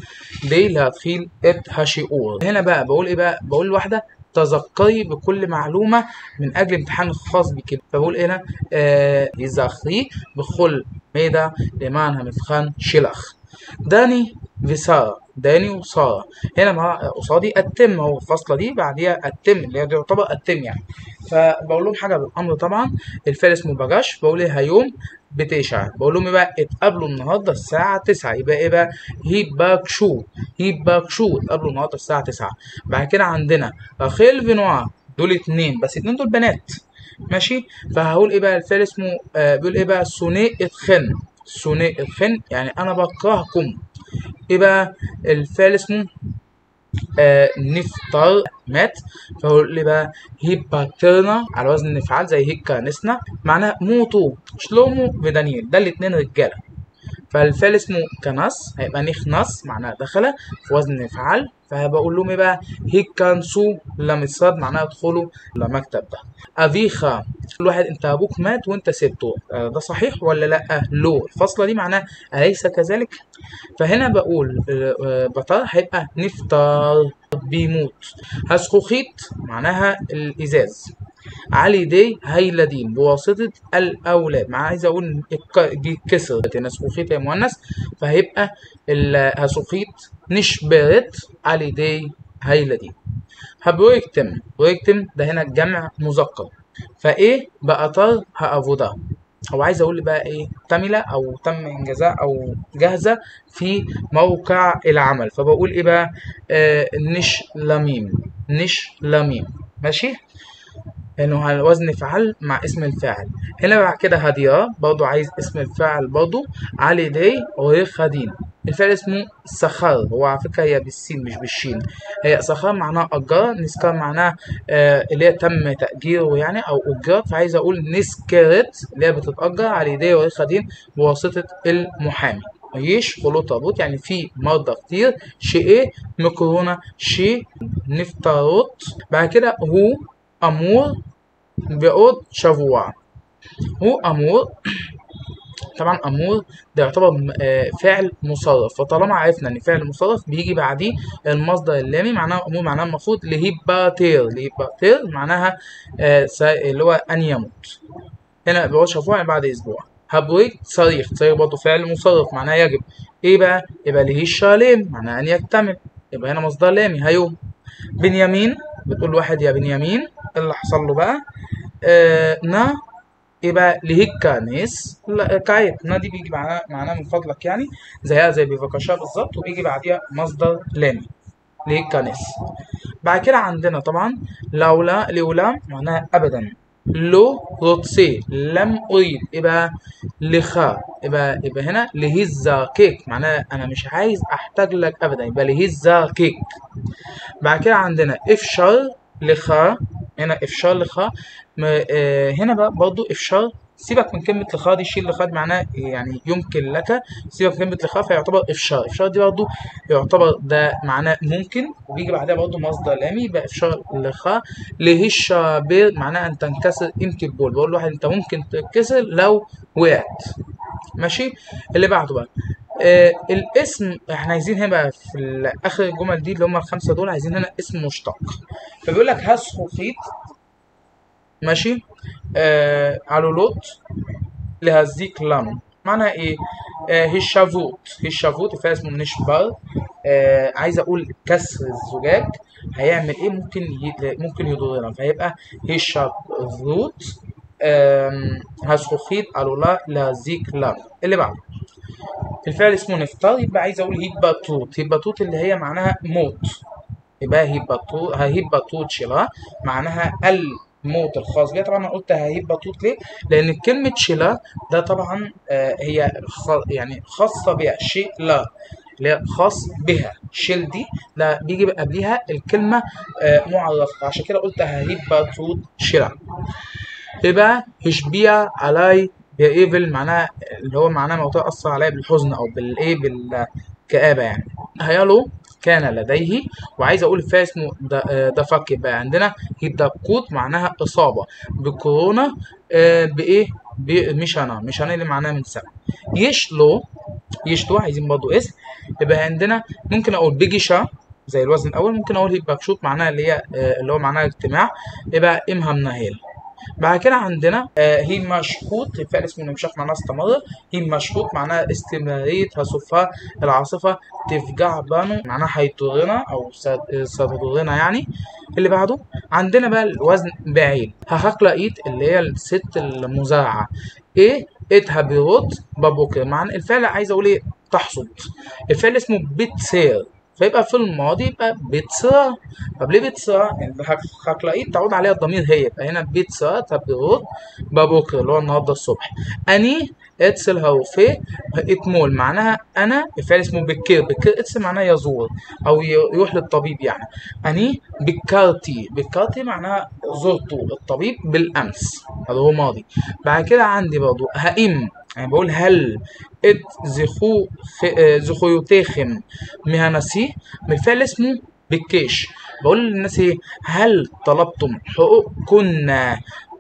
دي اللي هتخيل إتها شعور هنا بقى بقول إيه بقى؟ بقول لواحده تذكري بكل معلومة من أجل امتحان خاص بك. فبقول هنا؟ آه يزخري بكل ميدا لمعنى مفخان شلخ. داني وسارة داني وسارة هنا مع قصادي אתם هو الفاصلة دي بعديها אתם اللي هي تعتبر אתם يعني. فبقول لهم حاجة بالأمر طبعا الفعل اسمه פגש بقول إيه היום בתשע بقول لهم بقى اتقابلوا النهارده الساعة تسعة. يبقى إيه بقى؟ هي باك شو هي باك شو اتقابلوا النهارده الساعة تسعة. بعد كده عندنا רחל ונועה دول اتنين بس اتنين دول بنات. ماشي؟ فهقول إيه بقى؟ الفعل اسمه آه بيقول إيه بقى؟ سوني إتخن. سوني اتخن يعني أنا بكرهكم. إيه بقى الفعل اسمه آه نفطر مات فهقول لي بقى هيباترنا على وزن نفعل زي هيكا نسنا معناها موتوا. شلومو ودانيال ده الاتنين رجالة. فالفعل اسمه كنس هيبقى نخنس معناها دخل في وزن فعل فبقول لهم إيه بقى؟ هيكانسو لمصاد معناها ادخلوا لمكتب ده. أفيخا كل واحد انت أبوك مات وانت سبته آه، ده صحيح ولا لأ؟ لو الفاصلة دي معناها أليس كذلك؟ فهنا بقول آه، آه، بطار هيبقى نفطر بيموت. هسخوخيت معناها الإزاز. علي دي هيلدين بواسطة الأولاد. مع عايز أقول دي كسر. نسخوخيت هي مؤنث فهيبقى الهسوخيت نشبرت علي دي هيلدين. هبرويكتم برويكتم ده هنا الجمع مذكر. فإيه بقطر هافودا هو عايز أقول بقى إيه كامله أو تم إنجازها أو جاهزة في موقع العمل. فبقول إيه بقى؟ آه نش لميم. نش لميم. ماشي؟ إنه على وزن فعل مع اسم الفاعل. هنا بعد كده هديا برضو عايز اسم الفاعل برضو. علي دي خدين الفعل اسمه سخر هو على فكرة هي بالسين مش بالشين. هي سخر معناها أجر نسكر معناها آه اللي هي تم تأجيره يعني أو أجرت فعايز أقول نسكرت اللي هي بتتأجر. على يدي خدين بواسطة المحامي. ميش خلو طابوت. يعني في مرضى كتير. شيء مكرونة شيء نفتروت بعد كده هو أمور بعود شفوع هو أمور طبعا أمور ده يعتبر آه، فعل مصرف فطالما عرفنا إن فعل مصرف بيجي بعديه المصدر اللامي معناه أمور معناها المفروض لهيباتير لهيباتير معناها آه، اللي هو أن يموت. هنا بعود شفوع يعني بعد أسبوع. هبويك صريخ. صريخ برضه فعل مصرف معناه يجب. إيه بقى؟ يبقى لهي الشاليم معناه أن يكتمل. يبقى هنا مصدر لامي. هيوم. بنيامين بتقول واحد يا بنيامين اللي حصل له بقى. آه نا يبقى لهيكا ناس لا كايت نا دي بيجي معناها معناها من فضلك يعني زيها زي بيفكشها بالظبط وبيجي بعديها مصدر لامي لهيكا ناس بعد كده عندنا طبعا لولا لولا معناها ابدا. لو روتسي لم اريد يبقى لخا يبقى يبقى هنا لهزا كيك معناها أنا مش عايز احتاج لك ابدا يبقى لهزا كيك بعد كده عندنا אפשר לך هنا אפשר לך هنا بقى برضو אפשר سيبك من كلمة לך دي شيل לך دي معناها يعني يمكن لك. سيبك من كلمة לך فيعتبر אפשר. אפשר دي برضو يعتبر ده معناه ممكن وبيجي بعدها برضو مصدر لامي يبقى אפשר לך להישבר؟ معناها أن تنكسر قيمة البول بقول لواحد أنت ممكن تتكسر لو وقعت. ماشي؟ اللي بعده بقى. آه الاسم إحنا عايزين هنا بقى في آخر الجمل دي اللي هم الخمسة دول عايزين هنا اسم مشتق. فبيقول لك هاسخوخيت ماشي؟ آه علولوت لهزيك لام معناها إيه؟ آه هشافوت هشافوت فيها اسمه منش بار آه عايز أقول كسر الزجاج هيعمل إيه؟ ممكن ي... ممكن يضرنا فهيبقى هشافوت آم، هاسخوخيت علولا لهزيك لام اللي بعده. الفعل اسمه نفطر يبقى عايز أقول هيباتوت هيباتوت اللي هي معناها موت. يبقى هيباتوت هيباتوت شلا. معناها الموت الخاص بيها طبعا أنا قلت هيباتوت ليه؟ لأن كلمة شلا ده طبعا آه، هي يعني خاصة بها شيء لا اللي هي خاص بها شيل دي لا بيجي قبليها الكلمة آه، معرفة. عشان كده قلت هيباتوت شلا يبقى هشبيع علي بإيفل معناها اللي هو معناه موضوع أثر عليا بالحزن أو بالإيه بالكآبة يعني. هيالو كان لديه. وعايز أقول الفعل اسمه د- آه، دفك يبقى عندنا هيدكوت معناها إصابة بكورونا آه، بإيه؟ بمشانا مشانا اللي معناها من سنة. يشلو يشلو عايزين برضو اسم يبقى عندنا. ممكن أقول بيجيشا زي الوزن الأول ممكن أقول هيبكشوت معناها اللي هي آه، اللي هو معناها اجتماع يبقى إمهم بعد كده عندنا آه هي مشكوت الفعل اسمه نمشخ معناها استمر هي مشكوت معناها استمرارية هسفها العاصفة تفجع بانو معناها هيضرنا أو ست- ستضرنا يعني. اللي بعده عندنا بقى الوزن بعيل ههك لقيت اللي هي الست المزارعة. إيه اتهبروت بابوكر معنى الفعل عايز أقول إيه؟ تحصد. الفعل اسمه بتسير فيبقى في الماضي يبقى بيتسا. طب ليه بيتسا؟ يعني هتلاقيه تعود عليها الضمير هي. يبقى هنا بيتسا تبرد بابوكر اللي هو النهارده الصبح. أني إتسل هوفي إتمول. معناها أنا الفعل اسمه بكير. بكير إتسل معناها يزور أو يروح للطبيب يعني. أني بكارتي. بكارتي معناها زرته الطبيب بالأمس. هذا هو ماضي. بعد كده عندي برضو هائم يعني بقول هل את זכו זכויותיכם מהנשיא الفعل اسمه ביקש. بقول للناس إيه؟ هل طلبتم حقوقكن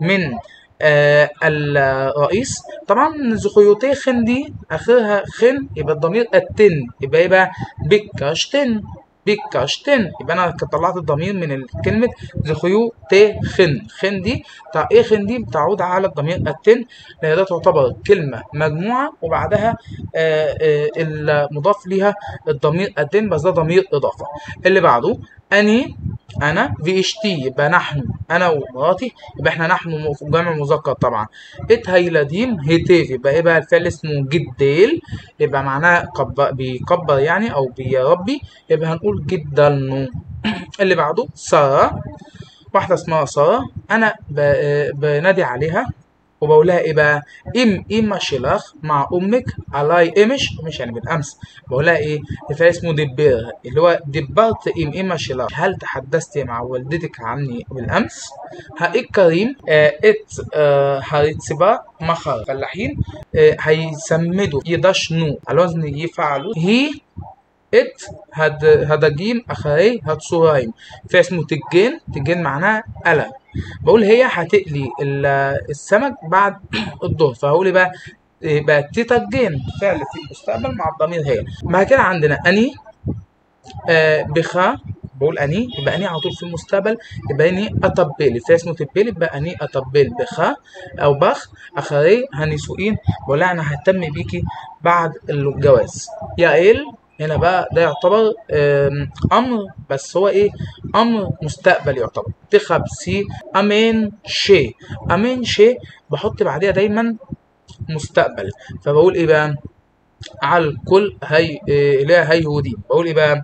من آه الرئيس. طبعا זכויותיכן دي اخرها כן يبقى الضمير אתן يبقى يبقى ביקשתן ביקשתן يبقى أنا طلعت الضمير من كلمه זכויותיכן. כן دي بتاع إيه؟ כן دي بتعود على الضمير אתן لأن ده تعتبر كلمة مجموعة وبعدها آه آه المضاف ليها الضمير التن بس ده ضمير إضافة. اللي بعده أني أنا في اشتي يبقى نحن أنا ومراتي يبقى إحنا نحن جمع مذكر طبعا. ات هيلاديم هيتيف يبقى إيه بقى الفعل اسمه جديل يبقى معناه كب- بيكبر يعني أو بيربي يبقى هنقول جدلنو. اللي بعده سارة واحدة اسمها سارة أنا ب- بنادي عليها وبقول لها إيه بقى ام اما شلاخ مع أمك علي إمش مش يعني بالأمس. بقول لها إيه الفعل اسمه دبر اللي هو دبرت ام اما شلاخ. هل تحدثت مع والدتك عني بالأمس؟ هاي كريم آه إت آه هاريتسبا مخر. فلاحين آه هيسمدوا يدشنوا. على وزن يفعلوا. هي إت هد هدجيم أخري هتسورايم في اسمه تجين تجين معناها قلم بقول هي هتقلي ال- السمك بعد الظهر. فهقول إيه بقى يبقى تتجين فعل في المستقبل مع الضمير هي. بعد كده عندنا أني آه بخا بقول أني يبقى أني على طول في المستقبل يبقى أني اتبل في اسمه تبل يبقى أني اتبل بخا أو بخ أخري هنسوقين بقول أنا ههتم بيكي بعد الجواز. يا ايل هنا بقى ده يعتبر أمر بس هو إيه؟ أمر مستقبل يعتبر. تخب سي أمين شي. أمين شي بحط بعديها دايما مستقبل. فبقول إيه بقى؟ على الكل هي إيه اللي هي هيهودي. بقول إيه بقى.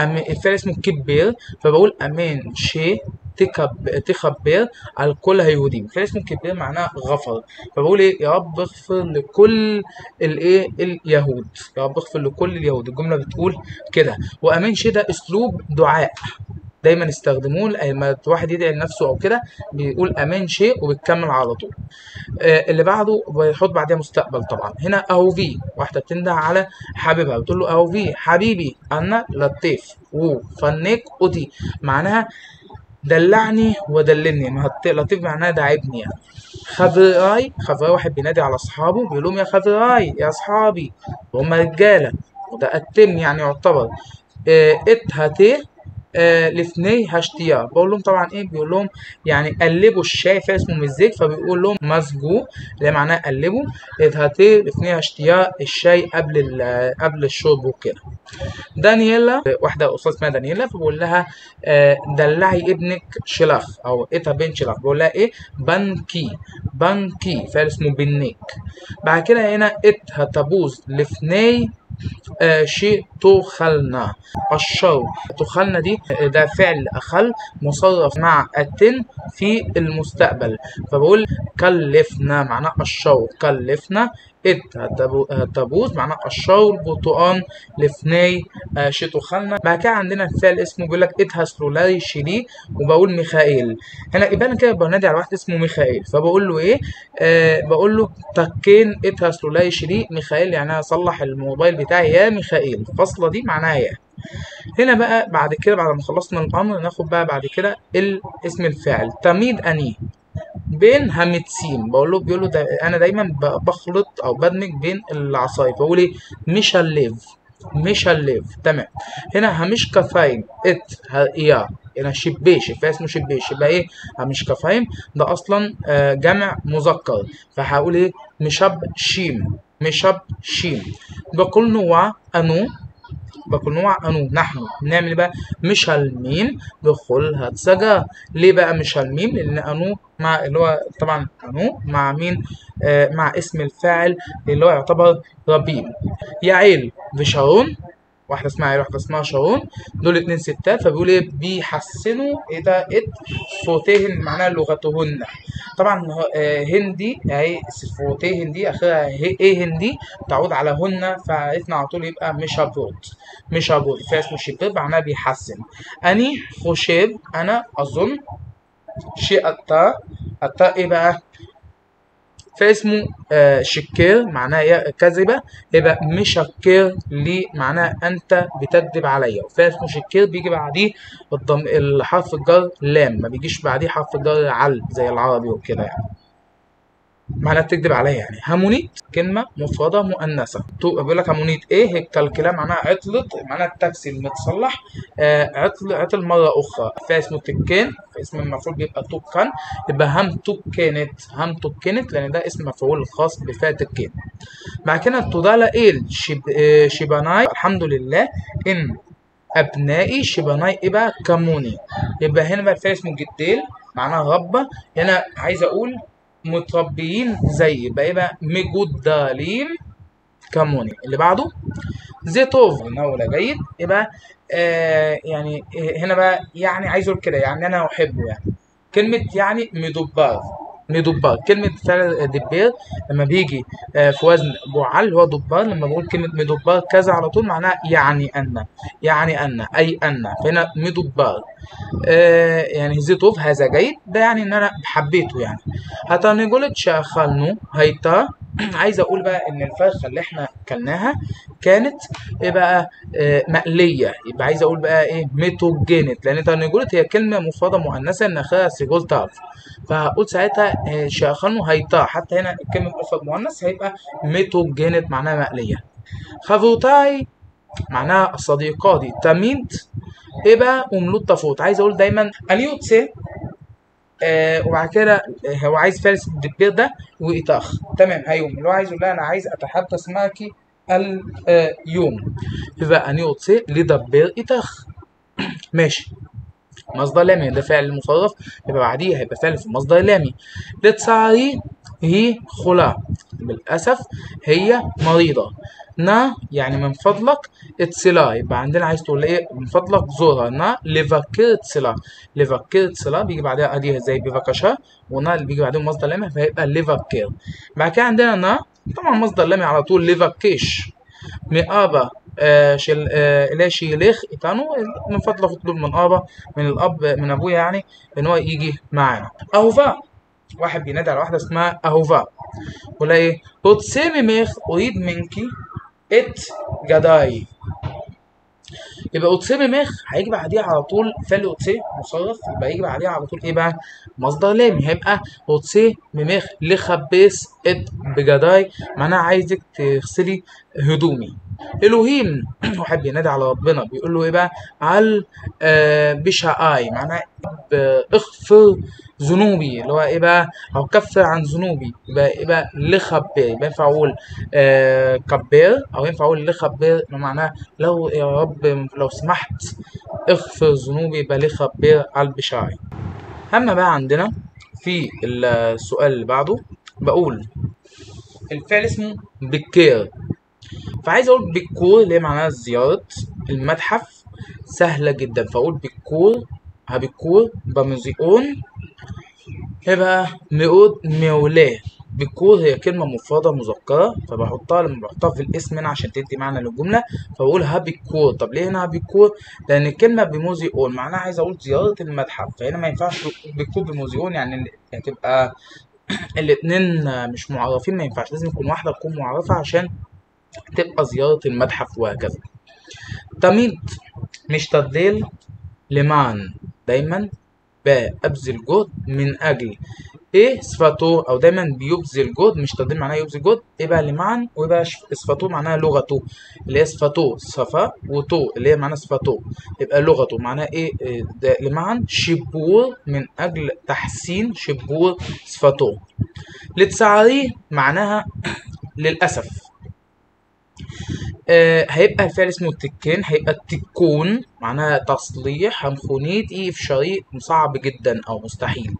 الفعل اسمه كبير. فبقول أمان شي. تكب تخبر على الكل هيهودي. الفعل اسمه كبير معناه غفر. فبقول إيه؟ يا رب اغفر لكل الايه اليهود. يا رب اغفر لكل اليهود. الجملة بتقول كده. وامان شي ده أسلوب دعاء. دايما استخدموه لما واحد يدعي لنفسه أو كده. بيقول أمان شيء وبتكمل على طول. آه، اللي بعده بيحط بعدها مستقبل طبعا. هنا أهو في. واحدة بتنده على حبيبها. بتقول له أهو في. حبيبي أنا لطيف. و فنيك أوتي. معناها دلعني ودلني ما لطيف معناها داعبني يعني. خفراي خفراي واحد بينادي على أصحابه بيقول لهم يا خفراي يا أصحابي. وهم رجالة. وده التم يعني يعتبر. آه، إت هاتيه. لفني هاشتيا بقول لهم طبعا إيه؟ بيقول لهم يعني قلبوا الشاي فاسمه مزيج فبيقول لهم مزجو اللي معناه قلبوا. ات هاتيه لفني هاشتيا الشاي قبل قبل الشرب وكده. دانييلا واحدة أستاذ اسمها دانييلا فبقول لها آه، دلعي ابنك شلخ أو إتا بن شلخ بقول لها إيه؟ بنكي بنكي فعل اسمه بنيك. بعد كده هنا إت هتبوظ. لفني شيء تخلنا الشر تخلنا دي آه، ده فعل أخل مصرف مع التن في المستقبل. فبقول كلفنا معناه الشر كلفنا إت هتبو- هتبوظ معناه الشر البرتقان لفني آه، شيء تخلنا بعد كده عندنا الفعل اسمه بيقول لك إت هسلولاي شيلي وبقول ميخائيل. هنا يبقى أنا كده بنادي على واحد اسمه ميخائيل. فبقول له إيه؟ آه بقول له تكين اتهس لا يشري ميخائيل يعني اصلح الموبايل بتاعي يا ميخائيل. الفاصله دي معناها يا هنا بقى بعد كده بعد ما خلصنا الأمر ناخد بقى بعد كده اسم الفاعل تميد أني. بين همتسين بقول له بيقول له ده أنا دايما بخلط أو بدمج بين العصايب بقول إيه؟ مش الليف مش الليف تمام. هنا همش كفاين. إت يا هنا شبيش فيها اسمه شبيش يبقى إيه؟ همش كفاين. ده أصلا آه، جمع مذكر. فهقول إيه؟ مشب شيم. مشب شيم. بقول نوع أنو؟ بقول نوع. أنو نحن بنعمل بقى مش هالميم دخول هتسجا ليه بقى مش هالميم لأن أنو مع اللي هو طبعا أنو مع مين؟ آه مع اسم الفاعل اللي هو يعتبر ربيب يعيل بشارون واحدة اسمها عيل واحدة اسمها شارون دول اتنين ستات فبيقول إيه؟ بيحسنوا إيه ده إت صوتهن معناها لغتهن. طبعا آه، هندي اهي صوتهن دي اخرها إيه هندي تعود على هن فعرفنا على طول يبقى مش هبوت مش هبوت فاسمه شباب معناها بيحسن. أني خشب أنا أظن شيء التا التا إيه بقى؟ فاسمه آه شكير معناه يا- كذبة. يبقى مشكر لي معناه أنت بتكذب عليا. فاسمه شكير بيجي بعديه الضم... الحرف الجر لام ما بيجيش بعديه حرف الجر عل زي العربي وكده يعني. معناه بتكذب عليا يعني. هامونيت كلمة مفردة مؤنثة. تو بيقول لك هامونيت إيه؟ هي الكلام معناها عطلت معناها التاكسي المتصلح آه عطل عطل مرة أخرى. فاسمه تكين. اسم المفعول بيبقى تكن يبقى هم تكنت هم تكنت لأن ده اسم مفعول خاص بفاء تكين. بعد كده تودالا إيل. شب... آه، شباناي الحمد لله. إن أبنائي شباناي إيه بقى كموني. يبقى هنا بقى الفعل اسمه جديل. معناها ربة هنا عايز أقول متربيين زي يبقى إيه بقى مجدالين كموني. اللي بعده زيتوف انه لا جيد. يبقى آه يعني هنا بقى يعني عايز أقول كده يعني أنا أحبه يعني. كلمة يعني مدبر كلمة فعل دبير لما بيجي آه، في وزن بوعل هو دبار. لما بقول كلمة مدبر كذا على طول معناها يعني أن يعني أن أي أن. فهنا مدبر آه يعني زيتوف هذا جيد. ده يعني إن أنا حبيته يعني. هتنقولت شاخلنو هيتا. عايز أقول بقى إن الفرخة اللي إحنا كلناها كانت إيه بقى آه مقلية. يبقى عايز أقول بقى إيه ميتوجينت لأن تنقولت هي كلمة مفردة مؤنثة ان اخرها سيجول فهقول ساعتها شاخلنو هيتا حتى هنا الكلمة مفرد مؤنث هيبقى ميتوجينت معناها مقلية. خافوتاي معناها صديقاتي. تميد إيه بقى وملوت تفوت عايز أقول دايما أليوتسي آه وبعد كده آه، هو عايز فارس الدبير ده وإطاخ تمام هيوم. اللي هو عايز يقول لها أنا عايز أتحدث معك اليوم. يبقى انيوتسي لدبير إطاخ ماشي. مصدر لامي ده فعل مصرف يبقى بعديه هيبقى فعل في مصدر لامي. لتساري هي خلا بالأسف هي مريضة. نا يعني من فضلك اتصلا يبقى عندنا عايز تقول إيه؟ من فضلك زورها. نا ليفاكير اتصلا. ليفاكير اتصلا بيجي بعدها ادي زي بيفاكاشا ونا اللي بيجي بعدين مصدر لامي فهيبقى ليفاكير. بعد كده عندنا نا طبعا مصدر لامي على طول ليفاكيش. مئابة آه شل آه لا شيليخ إتانو من فضلك اطلب من أبا من الأب من أبويا يعني إن هو يجي معانا أهوفا واحد بينادي على واحدة اسمها أهوفا ولا إيه أتسامي ميخ أريد منكي إت جداي. يبقى רוצה ממך هيجي بعديها على طول فعل רוצה مصرف يبقى يجي بعديها على طول إيه بقى؟ مصدر لامي. هيبقى רוצה ממך לכבס את בגדיי معناها عايزك تغسلي هدومي. אלוהים واحد بينادي على ربنا بيقول له إيه بقى؟ על آه פשעיי معناها ب- اغفر ذنوبي. اللي هو إيه بقى؟ أو كفر عن ذنوبي. يبقى إيه بقى؟ לכפר يبقى ينفع أقول آه كبر أو ينفع أقول لخبر معناها لو يا رب لو سمحت اغفر ذنوبي يبقى لخبر على البشاعي أما بقى عندنا في السؤال اللي بعده بقول الفعل اسمه بكير. فعايز أقول بكور اللي معناها زيارة المتحف سهلة جدا. فأقول بكور هبكور بموزيون يبقى מאוד مولاه ביקור هي كلمة مفردة مذكرة فبحطها لما بحطها في الاسم هنا عشان تدي معنى للجملة. فبقول הביקור طب ليه هنا הביקור؟ لأن الكلمة במוזיאון معناها عايز أقول زيارة المتحف. فهنا ما ينفعش ביקור במוזיאון يعني هتبقى الاتنين مش معرفين. ما ينفعش. لازم يكون واحدة تكون معرفة عشان تبقى زيارة المتحف وهكذا. תמיד משתדל لمان دايما بأبذل جهد من أجل إيه صفته أو دايما بيبذل جهد مش تدليل معناها يبذل جهد إيه بقى لمان ويبقى صفته معناها لغته اللي هي صفته صفا وتو اللي هي معناها صفته يبقى لغته معناها إيه ده لمان شبور من أجل تحسين شبور صفته. لتسعريه معناها للأسف. آه هيبقى الفعل اسمه تكين هيبقى تكون معناها تصليح همخونيت إيه في شريط صعب جدا أو مستحيل.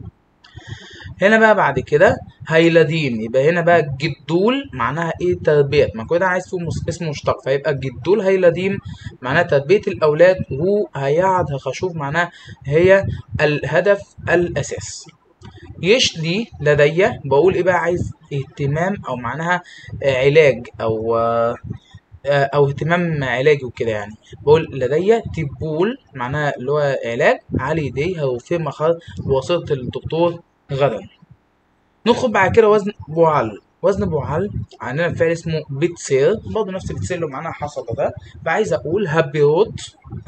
هنا بقى بعد كده هيلادين يبقى هنا بقى جدول معناها إيه؟ تربية. ما كده عايز فيه اسم مشتق فيبقى جدول هيلادين معناها تربية الأولاد هو هيعد هخشوف معناها هي الهدف الأساس. يشلي لدي. بقول إيه بقى؟ عايز اهتمام أو معناها آه، علاج أو آه، آه، أو اهتمام علاجي وكده يعني. بقول لدي تبول معناها اللي هو علاج على يديه أو في مخر بواسطة الدكتور غدا. ندخل بعد كده وزن بوعل وزن بوعل عندنا فعل اسمه بتسير برضه نفس بتسير اللي معناها حصل ده. فعايز أقول هبيروت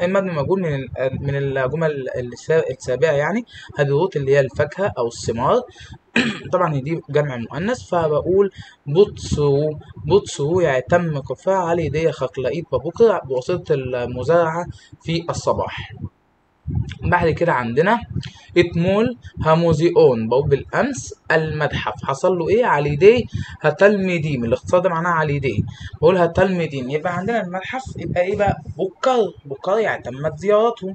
المبني موجود من من الجمل السا- السابقه يعني هبيروت اللي هي الفاكهة أو الثمار. طبعا دي جمع مؤنث فبقول بوتسو بوتسو يعني تم قفاء على يدي خقلقيت ببكرة بواسطة المزارعة في الصباح. بعد كده عندنا اتمول هموزيون بقول بالامس المتحف. حصل له إيه؟ على يديه هتلميديم الاختصار ده معناها على يديه بقول هتلميديم يبقى عندنا المتحف يبقى إيه بقى؟ بكر بكر يعني تمت زيارته.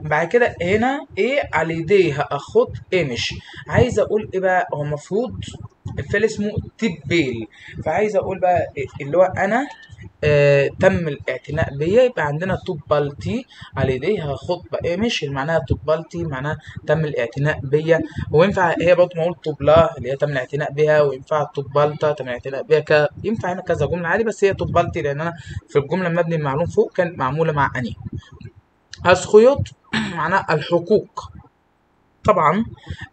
بعد كده هنا إيه؟ على يديه هأخد امش عايز أقول إيه بقى؟ هو المفروض الفعل اسمه تبيل فعايز أقول بقى إيه؟ اللي هو أنا آه تم الاعتناء بيا يبقى عندنا توبالتي على يديه هاخد بقى مش معناها توبالتي معناها تم الاعتناء بيا. وينفع هي برضه ما أقول توبلا اللي هي تم الاعتناء بها وينفع توبالتا تم الاعتناء بها ك... ينفع هنا كذا جملة عادي بس هي توبالتي لأن أنا في الجملة المبني المعلوم فوق كانت معمولة مع أني. الخيوط معناها الحقوق. طبعا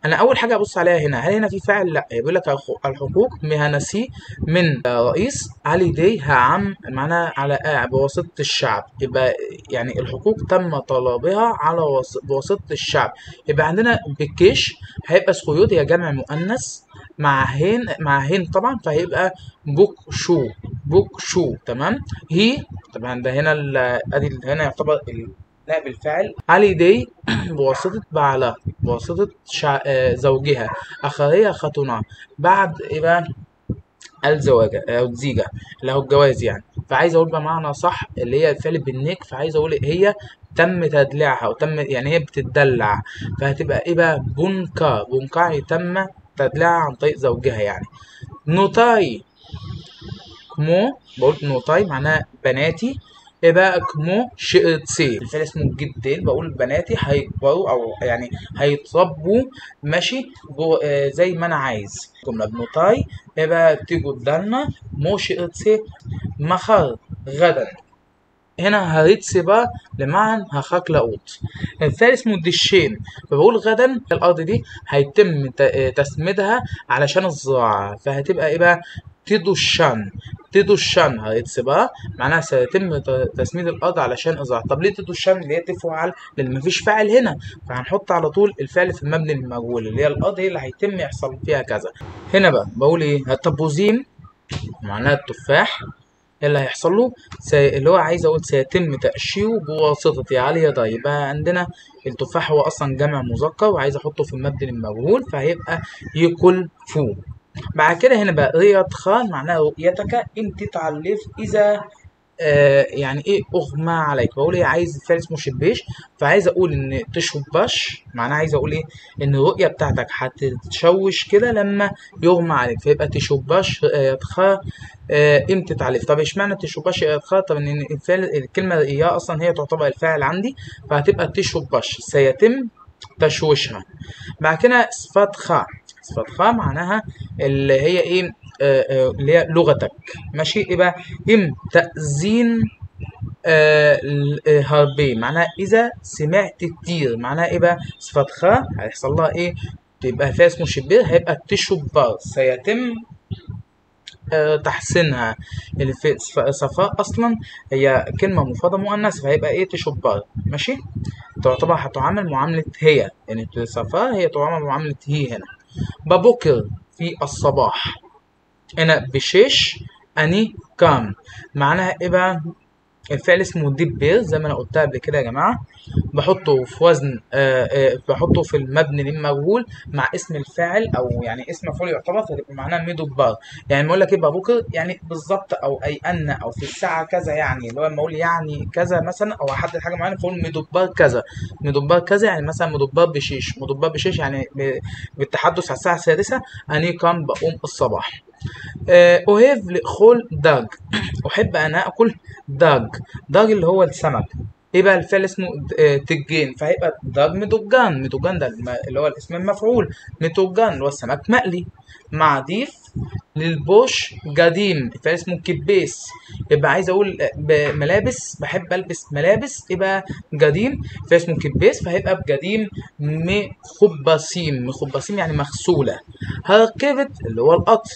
أنا أول حاجة أبص عليها هنا هل هنا في فاعل؟ لأ بيقول لك الحقوق مهنسي من رئيس علي دي عام معناها على بواسطة الشعب. يبقى يعني الحقوق تم طلبها على بواسطة الشعب. يبقى عندنا بكيش هيبقى سخيوط هي جمع مؤنث مع هين مع هين طبعا فهيبقى بوك شو بوك شو تمام؟ هي طبعا ده هنا أدي هنا يعتبر نائب الفاعل علي دي بواسطة بعلها بواسطة شع... آه، زوجها. أخرية خطنا بعد إيه بقى الزواج أو الزيجة اللي هو الجواز يعني. فعايز أقول بمعنى صح اللي هي الفعل بالنيك فعايز أقول هي تم تدليعها أو تم يعني هي بتدلع. فهتبقى إيه بقى بونكا بونكا يعني تم تدليعها عن طريق زوجها يعني. نوتاي كمو بقول نوتاي معناها بناتي. بقى كمو شئتسي. الفعل اسمه جدين. بقول بناتي هيكبروا أو يعني هيتربوا. ماشي؟ آه زي ما أنا عايز. جملة بنوتاي بقى تيجوا قدامنا مو شئتسي. مخر غدا هنا هريتسي بقى لمعن هخاك لاقوت الفعل اسمه دشين. فبقول غدا الأرض دي هيتم آه، تسميدها علشان الزراعة. فهتبقى إيه بقى تدوشان تدوشان هيتسبها معناها سيتم تسميد الأرض علشان إزراع طب ليه تدوشان اللي هي تفعل؟ لأن مفيش فاعل هنا. فهنحط على طول الفعل في المبني المجهول اللي هي الأرض هي اللي هيتم يحصل فيها كذا. هنا بقى بقول إيه؟ التبوزين معناها التفاح اللي هيحصل له؟ سي... اللي هو عايز أقول سيتم تقشيره بواسطة علي ده. يبقى عندنا التفاح هو أصلا جمع مذكر وعايز أحطه في المبني المجهول فهيبقى يكل فو بعد كده هنا بقى رياض خان معناها رؤيتك انت تعلف إذا آه يعني إيه أغمى عليك. بقول إيه عايز الفعل اسمه شبيش فعايز أقول إن تشبش معناها عايز أقول إيه إن الرؤية بتاعتك هتتشوش كده لما يغمى عليك. فيبقى تشبش آه يتخا آه إمتى تعلف طب إشمعنى تشبش يتخا طب إن الكلمة اياه أصلا هي تعتبر الفاعل عندي فهتبقى تشبش سيتم تشويشها. بعد كده صفات خا صفات خا معناها اللي هي إيه آه، آه، اللي هي لغتك. ماشي؟ يبقى إم تأذين ال- آه، هربي معناها إذا سمعت كتير معناها إيه بقى؟ صفات خا هيحصل لها إيه؟ تبقى فيها اسمه شبيه هيبقى تشبر سيتم تحسينها. اللي في صف- صفاء أصلا هي كلمة مفردة مؤنثة فهيبقى إيه؟ تشبر ماشي؟ تعتبر هتعامل معاملة هي. يعني صفاء هي تعامل معاملة هي هنا. ببكر في الصباح. هنا بشيش أني كام. معناها إيه بقى الفعل اسمه دبر زي ما أنا قلتها قبل كده يا جماعة. بحطه في وزن آه آه بحطه في المبني للمجهول مع اسم الفاعل أو يعني اسم مفعول يعتبر فتبقى معناها ميدوبار يعني بقول لك إيه بكر يعني بالظبط أو أي أن أو في الساعة كذا يعني اللي هو لما أقول يعني كذا مثلا أو أحدد حاجة معينة فأقول ميدوبار كذا. ميدوبار كذا يعني مثلا ميدوبار بشيش ميدوبار بشيش يعني بالتحدث على الساعة السادسة اني كان بقوم الصباح. أهيف لأكل داج. أحب أنا أكل داج. داج اللي هو السمك. إيه بقى الفعل اسمه آه، تجين فهيبقى داج مدوجان. مدوجان ده اللي هو الاسم المفعول. مدوجان اللي هو السمك. مقلي. مع ضيف للبوش قديم. الفعل اسمه كبيس. يبقى عايز أقول آه، ملابس. بحب ألبس ملابس. يبقى قديم. الفعل اسمه كبيس. فهيبقى بقديم. مخبصين. مخبصين يعني مغسولة. هركبت اللي هو القطر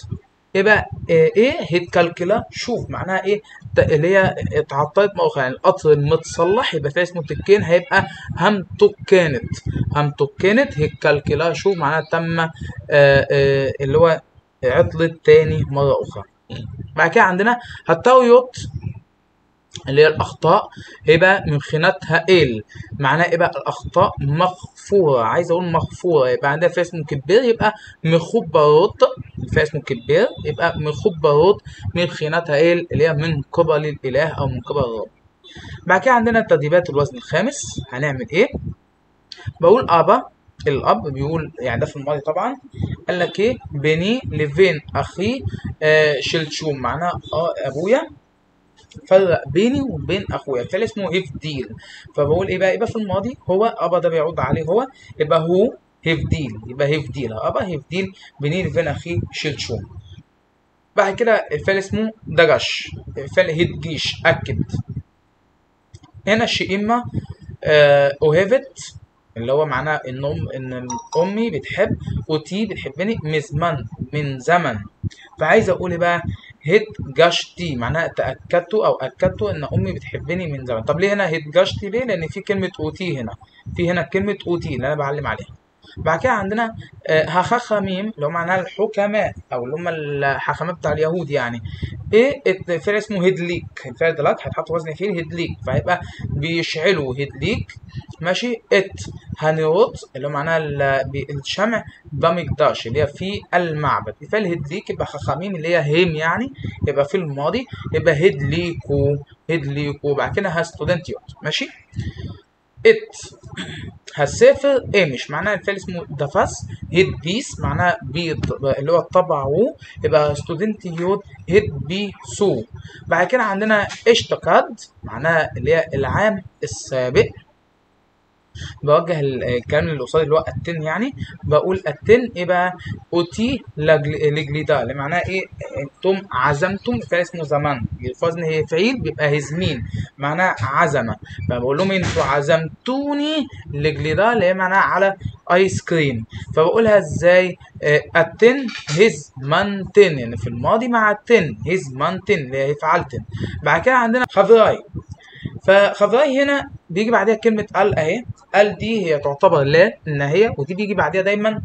يبقى آه، إيه؟ هيتكلكلا شوف معناها إيه؟ اللي هي اتعطلت مؤخرا يعني القطر المتصلح يبقى فيها اسمه تكين هيبقى هم تكنت هم تكنت هيتكلكلا شوف معناها تم آه، آه، اللي هو عطلت تاني مرة أخرى. بعد كده عندنا هتاويوت اللي هي الأخطاء يبقى من خيناتها إل معناه إيه بقى الأخطاء مغفورة عايز أقول مغفورة يبقى عندها فيها اسمه كبير يبقى مخبرات فيها اسمه كبير يبقى مخبرات من خيناتها إل اللي هي من قبل الإله أو من قبل الرب. بعد كده عندنا تدريبات الوزن الخامس. هنعمل إيه؟ بقول أبا الأب بيقول يعني ده في الماضي طبعا قال لك إيه؟ بني لفين أخي آه شلشوم معناه آه أبويا. فرق بيني وبين أخويا. الفعل اسمه هيفديل. فبقول إيه بقى؟ يبقى في الماضي هو أبا ده بيعود عليه هو. يبقى هو هيفديل. يبقى هيفديل. أبا هيفديل بيني وبين أخي شلشوم بعد كده الفعل اسمه دجش الفعل هيدجيش. أكد. هنا شئيمة آه اوهيفت اللي هو معناه إن أم إن أمي بتحب وتي بتحبني من زمن من زمن. فعايز أقول إيه بقى؟ هيت جاشتي معناها تأكدت أو أكدت إن أمي بتحبني من زمن طب ليه هنا هيت جاشتي ليه؟ لأن في كلمة أوتي هنا. في هنا كلمة أوتي اللي أنا بعلم عليها. بعد كده عندنا آه، هخخميم اللي هم معناها الحكماء أو اللي هم الحكماء بتاع اليهود يعني. إيه؟ الفعل اسمه هيدليك الفعل دلوقتي هيتحط وزن فيه هيدليك فهيبقى بيشعلوا هيدليك ماشي؟ إت. هنيروت اللي هو معناها الشمع بمقداش اللي هي في المعبد. الفعل هيدليك يبقى خخاميم اللي هي هيم يعني. يبقى في الماضي يبقى هيدليكو هيدليكو بعد كده هستودنتيوت. ماشي؟ ات هسافر امش معناها الفعل اسمه دفس هيد بيس معناها بيض اللي هو طبعه يبقى ستودنتيوت هيد بي سو. بعد كده عندنا اشتقاد معناها اللي هي العام السابق. بوجه ال- الكلام اللي قصادي اللي هو التن يعني بقول التن إيه بقى؟ أوتي لجليدا اللي معناها إيه؟ أنتم عزمتم فعل اسمه زمان. الفوزن هي فعيل بيبقى هزمين. معناها عزمة. فبقول لهم أنتوا عزمتوني لجليدا اللي هي معناها على ايس كريم فبقولها إزاي؟ آه، التن هز مانتن يعني في الماضي مع التن هز مانتن اللي هي فعلتن. بعد كده عندنا خفراي فخفراي هنا بيجي بعدها كلمة ال أهي. ال دي هي تعتبر لا النهاية ودي بيجي بعدها دايما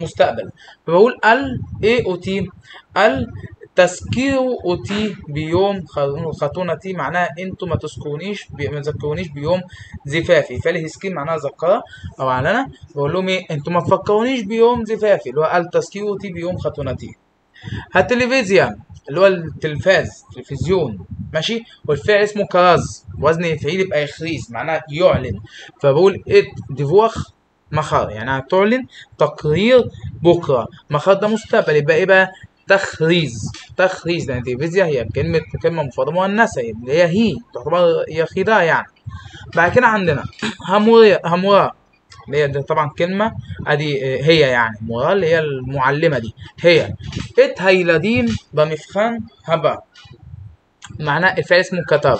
مستقبل. فبقول ال إيه اوتي ال تذكير اوتي بيوم خطونتي معناها أنتوا ما تذكرونيش بي- ما تذكرونيش بيوم زفافي. فاله سكين معناها ذكرى. أو اعلنه بقول لهم إيه أنتوا ما تفكرونيش بيوم زفافي اللي هو ال تذكير اوتي بيوم خطونتي التلفزيون. اللي هو التلفاز تلفزيون ماشي؟ والفعل اسمه كراز. وزن فعيل يبقى يخريز معناها يعلن. فبقول ات ديفوخ مخر يعني هتعلن تقرير بكرة. مخر ده مستقبل يبقى إيه بقى؟ تخريز. تخريز لأن التلفزيون هي كلمة كلمة مفردة مؤنثة اللي هي هي تعتبر خداع يعني. بعد كده عندنا هموريا همورا اللي هي طبعا كلمة أدي هي يعني مورا اللي هي المعلمة دي. هي ات هيلادين بمفخان هبا معناه الفعل اسمه كتب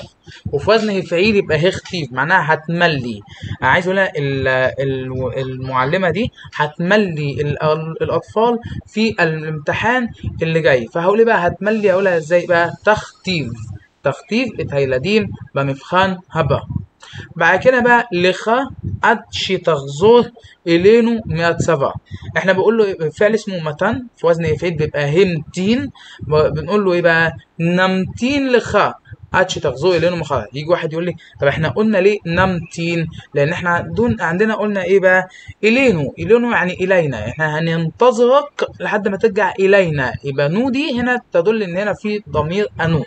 وفي وزن فعيل يبقى هختيف معناها هتملي. أنا عايز أقول ال- ال- المعلمة دي هتملي ال- الأطفال في الامتحان اللي جاي. فهقول إيه بقى هتملي؟ اقولها إزاي بقى؟ تختيف تختيف اتهيلدين بمفخان هبا بعد كده بقى لخا ادشي تغزور إلينو ميات سبا إحنا بنقول له فعل اسمه متن في وزن يفيد بيبقى همتين. بنقول له إيه بقى؟ نمتين لخا ادشي تغزور إلينو مخا. يجي واحد يقول لي طب إحنا قلنا ليه نمتين؟ لأن إحنا دون عندنا قلنا إيه بقى؟ إلينو. إلينو يعني إلينا. إحنا هننتظرك لحد ما ترجع إلينا. يبقى نو دي هنا تدل إن هنا في ضمير أنو.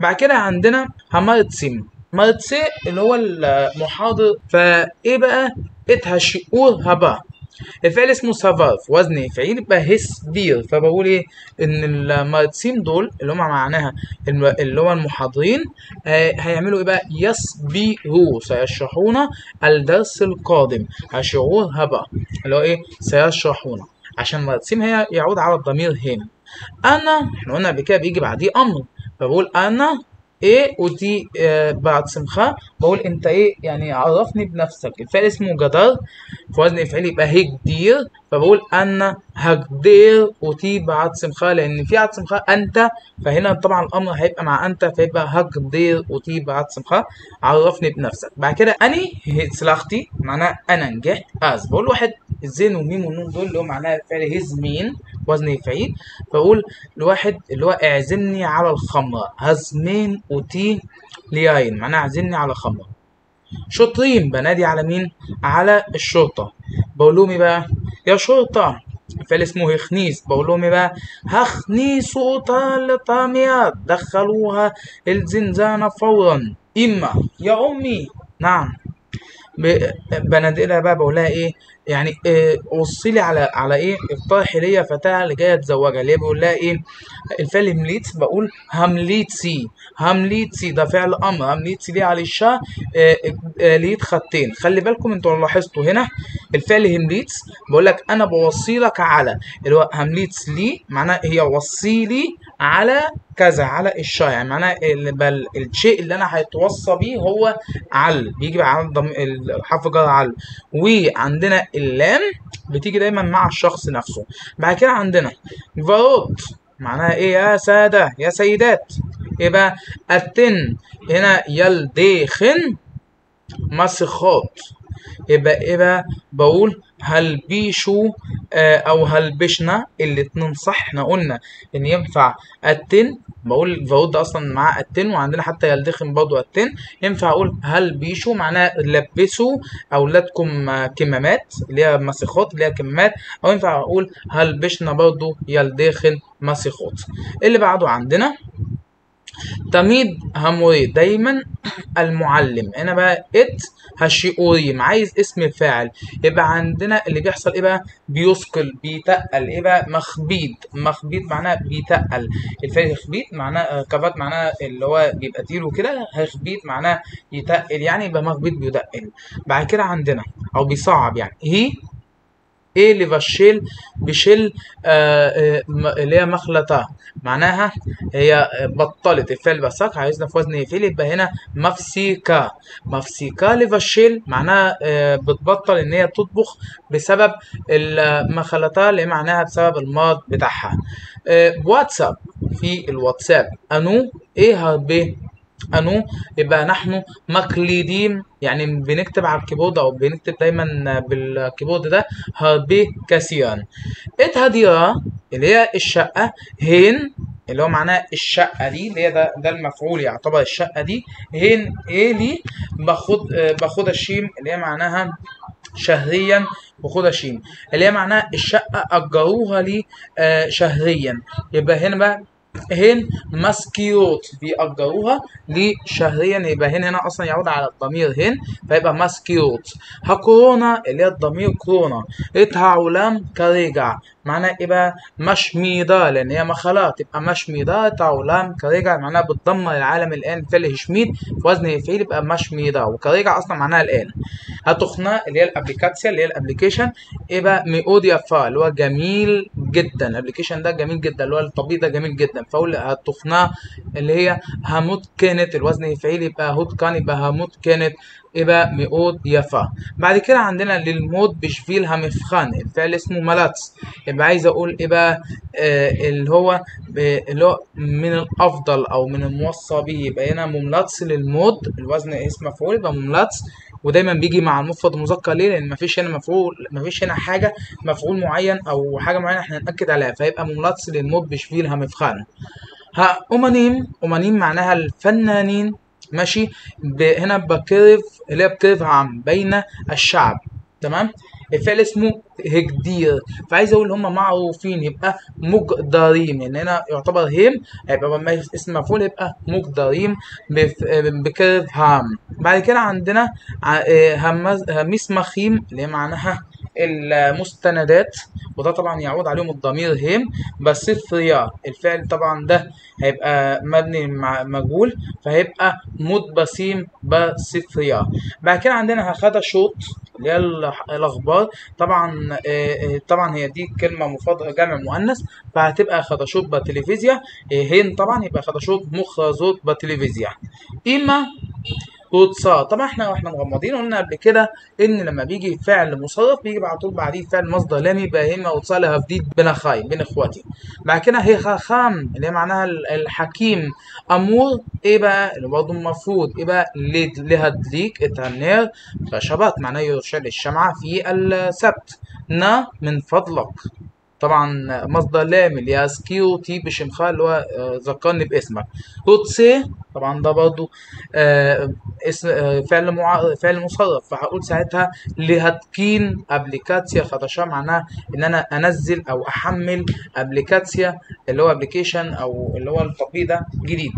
بعد كده عندنا همارتسيم مارتسي اللي هو المحاضر. فإيه بقى؟ اتهشئور هبا. الفعل اسمه سافار في وزن فعيل يبقى هس بير فبقول إيه؟ إن المارتسيم دول اللي هم معناها اللي هو المحاضرين آه هيعملوا إيه بقى؟ يسبيروا سيشرحون الدرس القادم. هشعور هبا. اللي هو إيه؟ سيشرحون عشان مارتسيم هي يعود على الضمير هم أنا إحنا قلنا قبل كده بيجي بعديه أمر. فبقول أنا إيه ودي آه بعد سمخة. بقول أنت إيه يعني عرفني بنفسك. الفعل اسمه جدار. في وزن فعل يبقى هجدير. فبقول أنا هجدير ودي بعد سمخة لأن في بعد سمخة أنت. فهنا طبعا الأمر هيبقى مع أنت فيبقى هجدير ودي بعد سمخة. عرفني بنفسك. بعد كده أني سلاختي معناها أنا نجحت آز. بقول واحد الزين والميم والنون دول اللي هو معناها فعل هزمين. وزن يفعيل فأقول لواحد اللي هو اعزمني على الخمرة هزمين وتي لياين معناها اعزمني على خمرة شاطرين بنادي على مين؟ على الشرطة. بقول لهم إيه بقى؟ يا شرطة فعل اسمه هخنيس. بقول لهم إيه بقى؟ هخنيسوا طاميات دخلوها الزنزانة فورا. إما يا أمي نعم. ب- بنادق لها بقى بقول لها إيه يعني إيه وصي لي على على إيه اقترحي ليا فتاة اللي جاية اتزوجها اللي هي بقول لها إيه الفعل همليت بقول همليتسي همليتسي ده فعل أمر همليتسي ليه على الشاء ليت خطين. خلي بالكم أنتوا لو لاحظتوا هنا الفعل همليتس بقول لك أنا بوصي لك على اللي هو همليتس لي معناه هي وصي لي على كذا على الشاء يعني معناه ال- بل الشيء اللي أنا هيتوصى بيه هو عل بيجي بقى على ضم- الحرف جر عل وعندنا اللام بتيجي دايما مع الشخص نفسه. بعد كده عندنا فاروت معناها إيه؟ يا سادة يا سيدات. يبقى التن هنا يلديخن مسخات. يبقى إيه بقى بقول هل بيشو آه أو هل بشنا الاتنين صح إحنا قلنا إن ينفع التن. بقول الفاروت ده أصلا معاه التن وعندنا حتى يلدخن برضه التن. ينفع أقول هل بيشو معناه لبسوا اولادكم كمامات اللي هي مسخات اللي هي كمامات. أو ينفع أقول هل بشنا برضه يلدخن مسخات. اللي بعده عندنا تميد هموري دايما المعلم. هنا بقى ات هشيوريم عايز اسم الفاعل. يبقى عندنا اللي بيحصل إيه بقى؟ بيثقل بيتقل. إيه بقى؟ مخبيط. مخبيط معناه بيتقل. الفعل يخبيط معناه كبات معناه اللي هو بيبقى تقيل وكده. هيخبيط معناه يتقل. يعني يبقى مخبيط بيتقل. بعد كده عندنا أو بيصعب يعني. هي إيه اللي بشيل آه آه اللي هي مخلطة. معناها هي بطلت. الفعل بساق عايزنا في وزن يفيل يبقى هنا مفسيكا مفسيكا لفشيل معناها آه بتبطل إن هي تطبخ بسبب المخلطة اللي معناها بسبب الماض بتاعها. آه واتساب في الواتساب. أنو؟ إيه ب أنو؟ يبقى نحن مقلدين. يعني بنكتب على الكيبورد أو بنكتب دايما بالكيبورد ده هابي كاسيان. اتهديرا اللي هي الشقة هين اللي هو معناه الشقة دي اللي هي ده, ده المفعول يعتبر الشقة دي. هين إيه لي؟ باخد باخدها الشيم اللي هي معناها شهريا وخدها شين اللي هي معناها الشقة أجروها لي آه، شهريا. يبقى هنا بقى هن ماسكيوت بيأجروها لي شهريا يبقى هنا هنا أصلا يعود على الضمير هن فيبقى ماسكيوت هكورونا اللي هي الضمير كورونا. اتعولام كريجع. معناها إيه بقى مشميدة لأن هي مخلات تبقى مشميدة تعولام كريجع. معناها بتدمر العالم الآن. فعل هشميد في وزن يفعيل يبقى مشميدة وكريجع أصلا معناها الآن. هتخنا اللي هي الأبليكاتسيا اللي هي الأبليكيشن. إيه بقى ميوديا فا اللي هو جميل جدا. الأبليكيشن ده جميل جدا. اللي هو التطبيق ده جميل جدا. فأقول هتخنا اللي هي هموت كانت الوزن يفعيل يبقى هوت كان يبقى هموت كانت يبقى مئود يفا بعد كده عندنا للموت بشفيل همفخان الفعل اسمه ملاتس. يبقى عايز أقول إيه بقى آه اللي هو اللي هو من الأفضل أو من الموصى به. يبقى هنا مملاتس للموت الوزن اسم مفعول يبقى مملاتس ودايما بيجي مع المفرد المذكر ليه؟ لأن مفيش هنا مفعول مفيش هنا حاجة مفعول معين أو حاجة معينة إحنا ناكد عليها فيبقى مملاتس للموت بشفيل همفخان. ها أمانيم أمانيم معناها الفنانين ماشي. هنا بكرف اللي هي بكرف عام بين الشعب تمام؟ الفعل اسمه هجدير فعايز أقول هم معروفين يبقى مقدرين يعني هنا يعتبر هم هيبقى اسم مفعول يبقى مقدرين بف... بكرف هام بعد كده عندنا آه،. هميس مخيم اللي معناها المستندات وده طبعا يعود عليهم الضمير هم بس الثريا الفعل طبعا ده هيبقى مبني مع مجهول فهيبقى مد بسيم بصفريا بعد كده عندنا هخدا شوط اللي هي الأخبار. طبعا آه، آه، طبعا هي دي كلمة مفرد جمع مؤنث فهتبقى خدشوت بتلفزيا. آه، هين طبعا يبقى خدشوت مخرزوت بتلفزيا. إما وتصا طبعا إحنا وإحنا مغمضين قلنا قبل كده إن لما بيجي فعل مصرف بيجي على طول بعديه فعل مصدر لامي وتصا لها جديد بين أخاي بين إخواتي. بعد كده هي خام اللي هي معناها ال- الحكيم. أمور إيه بقى؟ اللي برضه المفروض إيه بقى؟ ليد لهدليك اتهنير خشبات معناه يرشد الشمعة في السبت. نا من فضلك. طبعا مصدر لام اللي هي سكيوتي بشمخاء اللي هو آه، ذكرني باسمك. هوتسي طبعا ده برضو آه، اسم آه، فعل مع... فعل مصرف. فهقول ساعتها لهتكين ابليكاتسيا خدشة معناها إن أنا أنزل أو أحمل ابليكاتسيا اللي هو ابليكيشن أو اللي هو التطبيق ده جديد.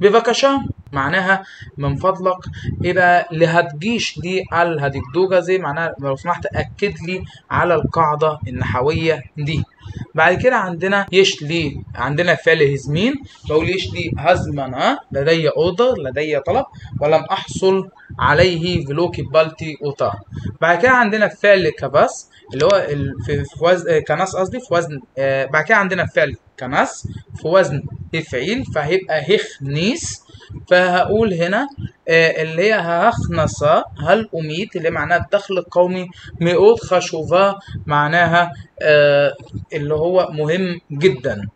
بفكشة معناها من فضلك. إيه بقى لهتجيش دي على هتجدوجة زي معناها لو سمحت أكد لي على القاعدة النحوية دي. Andy. بعد كده عندنا يشلي عندنا فعل هزمين بقول يشلي هزمنا لدي اوردر لدي طلب ولم أحصل عليه فلوكي بالتي أوتا. بعد كده عندنا فعل كباس اللي هو في في وزن كناس قصدي في وزن آه، بعد كده عندنا فعل كناس في وزن إفعيل فهيبقى هخنيس فهقول هنا آه، اللي هي هخنصة هل أميت؟ اللي معناها الدخل القومي. مئوت خشوفا معناها آه، اللي هو مهم جدا.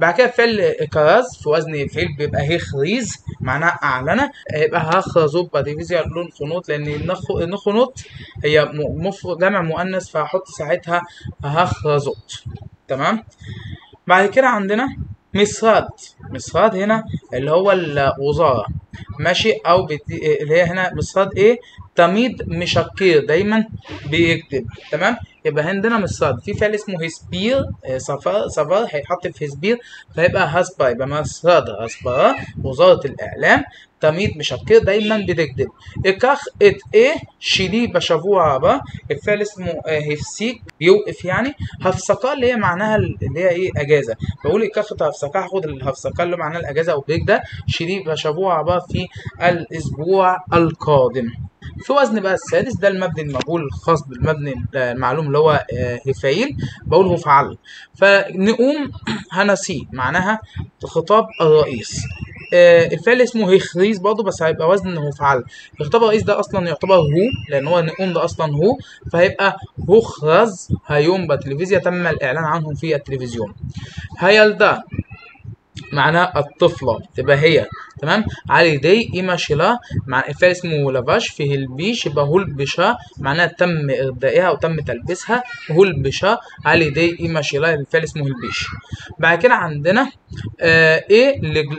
بعد كده فعل كراز في وزن فعل بيبقى هخريز معناها أعلنة. يبقى هخرزوب بديفيزيا لون خنوط النخ- النخنوط هي جمع مؤنث فهحط ساعتها هخرزوت تمام؟ بعد كده عندنا مصراد. مصراد هنا اللي هو الوزارة. ماشي؟ أو بت... اللي هي هنا مصراد إيه؟ تميد مشكير. دايما بيكتب تمام؟ يبقى عندنا مش صاد. في فعل اسمه هسبير آه، سفر هيتحط في هسبير فيبقى هسبا يبقى ما صاد. وزارة الإعلام. تميد مشكل دايما بتكذب. إكاخ إت إيه שלי בשבוע הבא الفعل اسمه آه، הפסיק بيوقف يعني. הפסקה اللي هي معناها ال- اللي هي إيه أجازة. بقول אקח הפסקה هاخد ال הפסקה اللي معناها الأجازة أو break ده שלי בשבוע הבא في الأسبوع القادم. في وزن بقى السادس ده المبني المجهول الخاص بالمبني المعلوم اللي هو آه، הפעיל بقول فعل. فنقوم הנשיא معناها خطاب الرئيس. آه، الفعل اسمه هيخريز برضه بس هيبقى وزن هو فعل. خطاب الرئيس ده أصلا يعتبر هو لأن هو نقوم ده أصلا هو فهيبقى هخرز هيوم بتلفزيون تم الإعلان عنهم في التلفزيون. هيلدا معناها الطفلة. تبقى هي. تمام؟ علي دي إيما شلا مع الفعل اسمه لافاش فيه البيش يبقى هول بشا معناها تم إردائها أو تم تلبسها هول بشا. علي دي إيما شلا الفعل اسمه البيش. بعد كده عندنا آه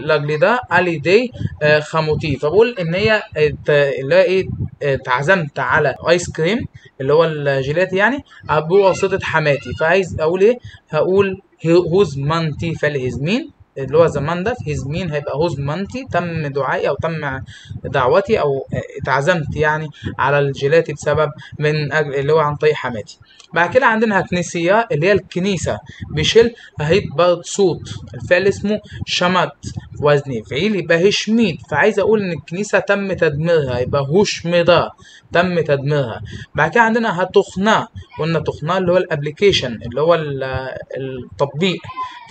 לגלידה על ידי آه خموتي فبقول إن هي اللي هي آه، اتعزمت على آيس كريم اللي هو الجيلاتي يعني بواسطة حماتي. فعايز أقول إيه؟ هقول הוזמנתי فعل הזמין اللي هو زمان ده في הזמין هيبقى הוזמנתי تم دعائي أو تم دعوتي أو اتعزمت يعني على الجيلاتي بسبب من أجل اللي هو عن طريق حماتي. بعد كده عندنا كنيسية اللي هي الكنيسة بشل هيت صوت الفعل اسمه شمت وزن فعيل يبقى هشميد فعايز أقول إن الكنيسة تم تدميرها يبقى هشمدا تم تدميرها. بعد كده عندنا هتخنا قلنا تخنا اللي هو الابليكيشن اللي هو ال- التطبيق.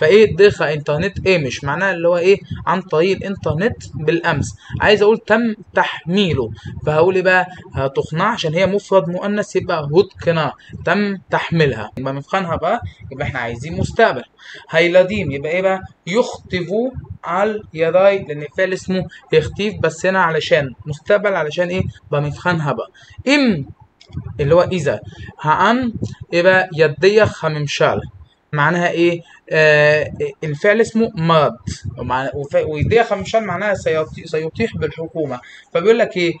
فإيه؟ دخل إنترنت إيه مش معناها اللي هو إيه؟ عن طريق الإنترنت بالأمس. عايز أقول تم تحميله. فهقول إيه بقى؟ هتقنع عشان هي مفرد مؤنث يبقى هتقنع تم تحميلها يبقى مفخنها بقى يبقى إحنا عايزين مستقبل. هيلاديم يبقى إيه بقى؟ يختفوا على اليداي لأن الفعل اسمه يختيف بس هنا علشان مستقبل علشان إيه؟ بقى مفخنها بقى. إم اللي هو إذا. هعم يبقى يدي خممشال معناها إيه؟ الفعل اسمه وف- ويديها خمشان معناها سيطي- سيطيح بالحكومة. فبيقول لك إيه؟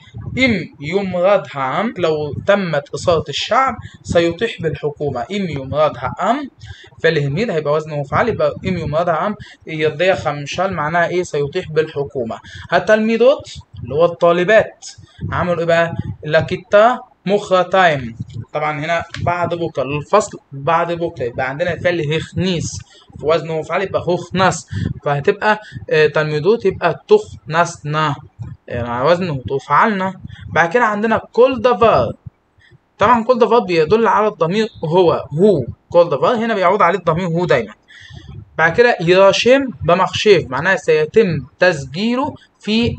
ام يمرضها عم لو تمت إصابة الشعب سيطيح بالحكومة. ام يمرضها أم فعل هميد هيبقى وزنه مفعل يبقى ام يمرضها عم يديها خمشان معناها إيه؟ سيطيح بالحكومة. التلميذات اللي هو الطالبات. عملوا إيه بقى؟ لكتا مخ تايم طبعا هنا بعد بكرة. الفصل بعد بكرة. يبقى عندنا الفعل هخنيس وزنه مفعل يبقى هخنس فهتبقى آه، تلميذات يبقى تخنسنا مع وزنه تفعلنا بعد كده عندنا كل دفار طبعا كل دفار بيدل على الضمير هو هو. كل دفار هنا بيعود عليه الضمير هو دايما. بعد كده يراشم بمخشيف معناها سيتم تسجيله في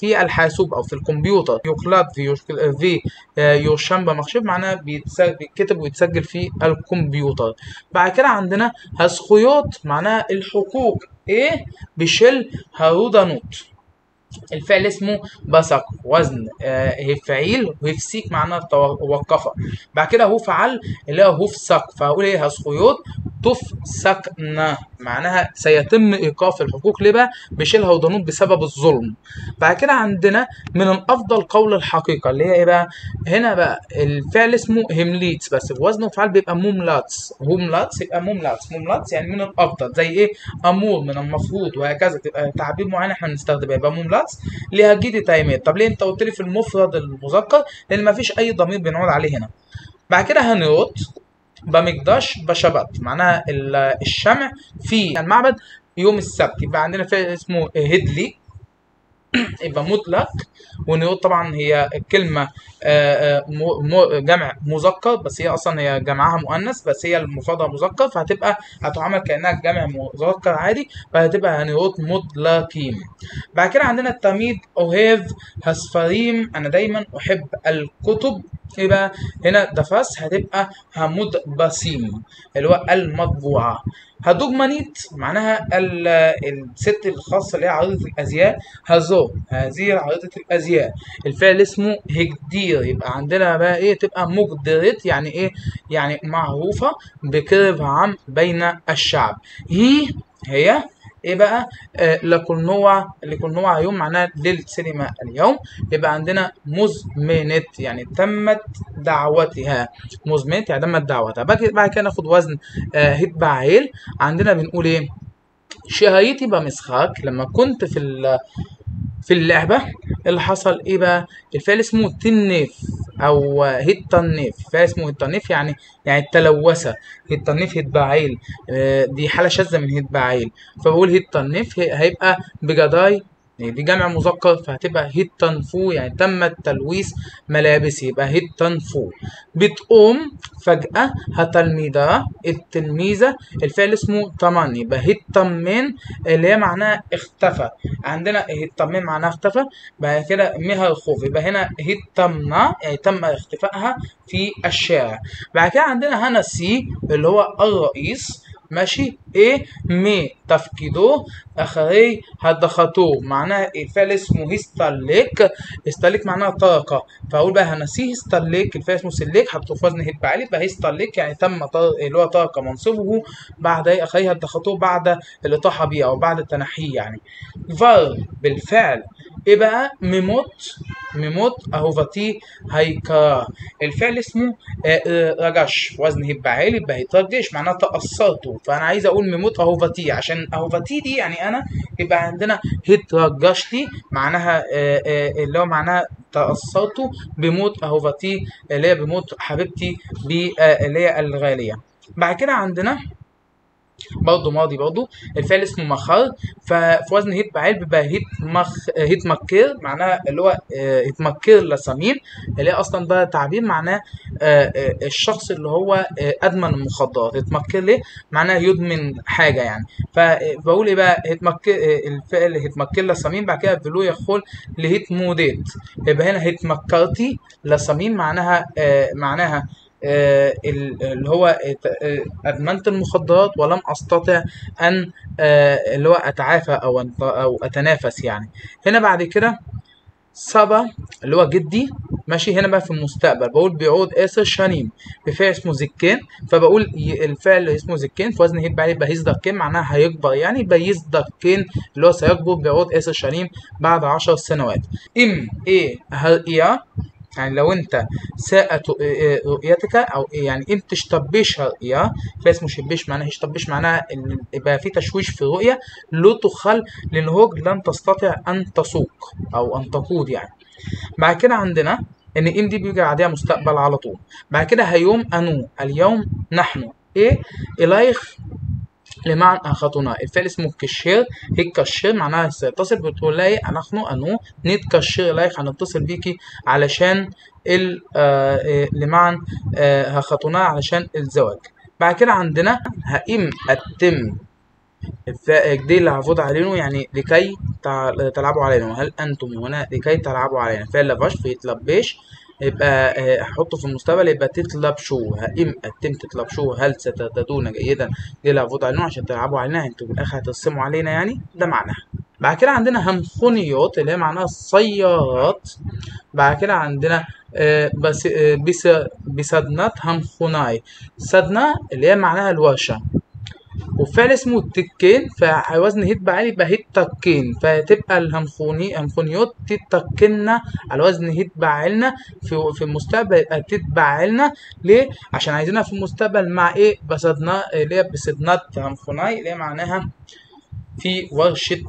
في الحاسوب أو في الكمبيوتر. يقلد في في آه، يرشم بمخشيف معناها بيتكتب ويتسجل في الكمبيوتر. بعد كده عندنا הזכויות معناها الحقوق. إيه؟ בשל הרודנות. الفعل اسمه بصق وزن. آه הפעיל و הפסיק معناها تو- وقفة بعد كده هو فعل اللي هو הפסיק فهقول إيه؟ הזכויות תופסקנה معناها سيتم إيقاف الحقوق ليه بقى בשל הרודנות بسبب الظلم. بعد كده عندنا من الأفضل قول الحقيقة اللي هي إيه بقى هنا بقى الفعل اسمه המליץ بس. بوزن وفعل بيبقى מומלץ הומלץ يبقى מומלץ מומלץ يعني من الأفضل. زي إيه؟ אמור من المفروض وهكذا. تبقى تعبير معين إحنا بنستخدمه. يبقى מומלץ להגיד את האמת طب ليه أنت قلت لي في المفرد المذكر؟ لأن مفيش أي ضمير بنقعد عليه هنا. بعد كده הנרות במקדש בשבת. معناها ال- الشمع في المعبد يوم السبت. يبقى عندنا فعل اسمه הדליק يبقى مطلق. ونيوت طبعا هي كلمة آه، آه، جمع مذكر بس هي أصلا هي جمعها مؤنث بس هي المفردة مذكر فهتبقى هتعامل كأنها جمع مذكر عادي فهتبقى هنيوت مطلقين. بعد كده عندنا التمييز أوهيف هسفريم. أنا دايما أحب الكتب. يبقى هنا دفاس هتبقى همود بسيم اللي هو المطبوعة. هدوجمانيت معناها ال- الست الخاصة اللي هي عارضة الأزياء هزو هذه عارضة الأزياء. الفعل اسمه هجدير. يبقى عندنا بقى إيه؟ تبقى مقدرت يعني إيه؟ يعني معروفة بكرب عام بين الشعب. هي هي إيه بقى؟ آه لكل نوع لكل نوع يوم معناها للسينما اليوم. يبقى عندنا مزمنت يعني تمت دعوتها. مزمنت يعني تمت دعوتها. بعد كده ناخد وزن آه هتبعيل عندنا بنقول إيه؟ شهيتي بمسخاك لما كنت في في اللعبة اللي حصل إيه بقى؟ الفعل اسمه تنف أو هيتنف فعل اسمه هيتنف يعني يعني التلوثة. هيتنف هيتباعيل آه، دي حالة شاذة من هيتباعيل فبقول هيتنف هي- هيبقى بجداي يعني دي جمع مذكر فهتبقى هيتنفو يعني تم تلويث ملابس يبقى هيتنفو بتقوم فجأة هتلميذة التلميذة الفعل اسمه طمن يبقى هيتطمن اللي هي معناها اختفى. عندنا هيتطمن معناها اختفى بعد كده مها الخوف يبقى هنا هيتطمن يعني تم اختفائها في الشارع. بعد كده عندنا هنا سي اللي هو الرئيس. ماشي. إيه؟ مي تفقدوه أخري هدختوه معناها الفعل اسمه هيستلك هيستلك معناها طاقة. فأقول بقى هنسيه هيستلك الفعل اسمه سلك حطه في وزن هيتبعلي يبقى هيستلك يعني تم طر... اللي هو طاقة منصبه. بعد إيه؟ أخري هدختوه بعد الإطاحة بيه أو بعد التنحيه يعني. فر بالفعل. إيه بقى؟ ميموت. ميموت أهوفاتي هيكا. الفعل اسمه آه، آه، رجش. وزن هيبقى يبقى هيترجش. معناه تأثرته. فأنا عايز أقول ميموت اهوفاتي عشان اهوفاتي دي يعني أنا يبقى عندنا هيترجشتي معناها آه، آه، اللي هو معناها تأثرته بموت اهوفاتي اللي هي بموت حبيبتي آه، اللي هي الغالية. بعد كده عندنا برضه ماضي برضه. الفعل اسمه مخر. ففي وزن هيت بعيل بيبقى هيت مخ هيت مكر معناها اللي هو آه، هيت مكر لصميم اللي هي أصلا ده تعبير معناه آه، آه، الشخص اللي هو أدمن المخدرات. هيت مكر ليه؟ معناه يدمن حاجة يعني. فبقول إيه بقى؟ התמכר الفعل התמכר לסמים بعد كده ולא יכולתי להתמודד. يبقى هنا התמכרתי לסמים معناها معناها اللي هو آه، أدمنت المخدرات ولم أستطع أن آه، اللي هو أتعافى أو أو أتنافس يعني. هنا بعد كده סבא اللي هو جدي ماشي هنا بقى في المستقبل. بقول בעוד עשר שנים بفعل اسمه زكين. فبقول الفعل اسمه زكين في وزن هيبقى يبقى هيزدكين معناها هيكبر يعني يبقى يزدكين اللي هو سيكبر بيعود آسر شنيم بعد عشر سنوات. إم إيه هل إيه يعني لو انت ساءت رؤيتك أو يعني انت تشتبش رؤيا فاسمه شبش معناه يشتبش معناها إن يبقى في تشويش في الرؤية لو تخل للهوج لن تستطيع أن تسوق أو أن تقود يعني. بعد كده عندنا إن ام دي بيجي بعدها مستقبل على طول. بعد كده هيوم أنو اليوم نحن. إيه؟ إليخ لمعنى اخطنا الفعل اسمه كشير. هيك كشير معناها سيتصل بتقول لي نحن أنو نتكشر اليك هنتصل بيكي علشان ال آه آه، لمعنى آه هخطنا علشان الزواج. بعد كده عندنا هئم التم. دي اللي هفوت علينا يعني لكي تلعبوا علينا. هل أنتم هنا لكي تلعبوا علينا؟ فعل لفش في يتلبش يبقى آه، حطه في المستقبل يبقى تتلبشوا هئم التم تتلبشوا هل سترتدون جيدا دي اللي هفوت علينا عشان تلعبوا علينا؟ أنتوا بالاخر هترسموا علينا يعني؟ ده معناها بعد كده عندنا همخونيات اللي هي معناها السيارات بعد كده عندنا آه، بس آه، بس بسدنات همخوناي. سدنة اللي هي معناها الورشة. وفعل اسمه التكين فوزن هيت بعالي يبقى هيت تكين. فتبقى الهمخوني همخونيوت تتكنا على وزن هيت بعلنا في في المستقبل يبقى تتبعلنا ليه؟ عشان عايزينها في المستقبل مع إيه؟ بسدنا اللي هي بسدنات همخوناي اللي هي معناها في ورشة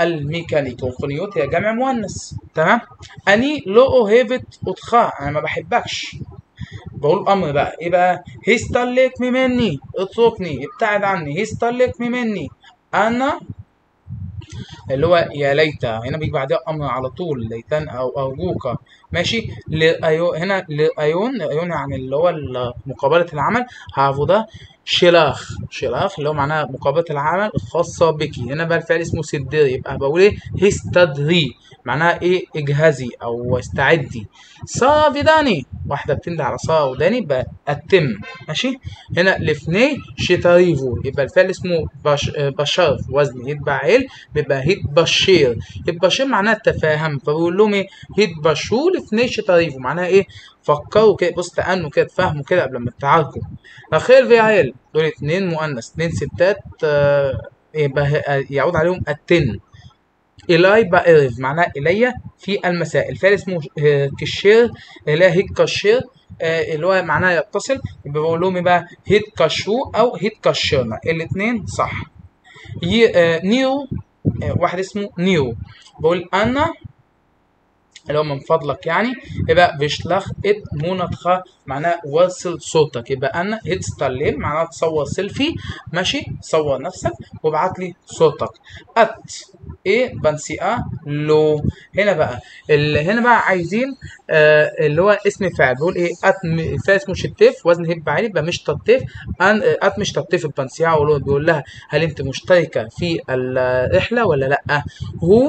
الميكانيك. وخنيوت هي جمع مؤنث تمام؟ أني لو هيفت أتخا أنا ما بحبكش. بقول أمر بقى إيه بقى؟ هيستلك مني اتركني ابتعد عني هيستلك مني. أنا اللي هو يا ليت هنا بيجي بعدها أمر على طول ليتان أو أرجوك. ماشي؟ لأيو هنا لأيون أيون يعني اللي هو مقابلة العمل. هافودا شلاخ شلاخ اللي هو معناها مقابلة العمل الخاصه بك. هنا بقى الفعل اسمه سدر يبقى بقول إيه؟ هستدري معناها إيه؟ اجهزي أو استعدي. سارة فيداني واحدة بتنده على سارة وداني التم ماشي؟ هنا لفني شتاريفو يبقى الفعل اسمه بش... بشر في وزن. هيت بعيل بيبقى هيت بشير. هيت بشير معناها التفاهم فبقول لهم إيه؟ هيت بشو لفني شتاريفو معناها إيه؟ فكروا كده. بص تأنوا كده تفهموا كده قبل ما تتعاركوا. اخير فيعيل دول اتنين مؤنث. اتنين ستات آه، يبقى يعود عليهم التن إلاي بعرف معناها إلي في المساء الفعل اسمه آه، كشير هي هيت كشير آه، اللي هو معناها يتصل يبقى بقول لهم إيه بقى هيت كشو أو هيت كشرنا الاتنين صح. آه، نيو واحد اسمه نيو. بقول أنا اللي هو من فضلك يعني يبقى بيشلخ إت مونتخا معناه وصل صوتك يبقى أنا هتستلم معناها تصور سيلفي ماشي؟ صور نفسك وابعت لي صوتك. أت إيه بنسيئة لو. هنا بقى اللي هنا بقى عايزين آه اللي هو اسم فاعل. بيقول إيه؟ أت م- فاعل اسمه شتف وزن هيب عالي يبقى مش تطف ان أت مش تطف البنسيئة ولو بيقول لها هل أنت مشتركة في الرحلة ولا لأ؟ هو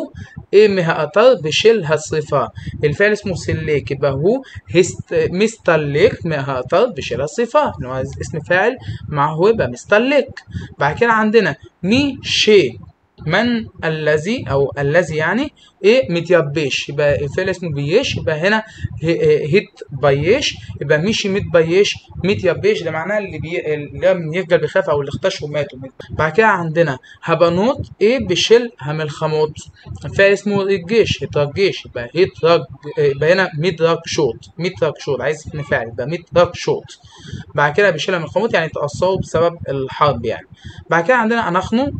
إيه مهاتر بشيل هالصفة الفعل اسمه سليك يبقى هو هست مستلك مهاتر بشيل الصفة اللي هو اسم فاعل مع هو يبقى مستلك بعد كده عندنا مي شي. من الذي أو الذي يعني إيه متيبش يبقى الفعل اسمه بيش يبقى هنا ه- هيت بيش. يبقى مشي مت بيش متيبش ده معناه اللي بي... اللي يفجر بيخاف أو اللي اختشوا ماتوا بعد كده عندنا هبنوت إيه بشل همل خموت الفعل اسمه الجيش يترجيش يبقى هيترج يبقى هنا مدرج شوط مدرج شوط عايز اسم فاعل يبقى مدرج شوط بعد كده بيشيلها من الخموت يعني تأثروا بسبب الحرب يعني. بعد كده عندنا انخنو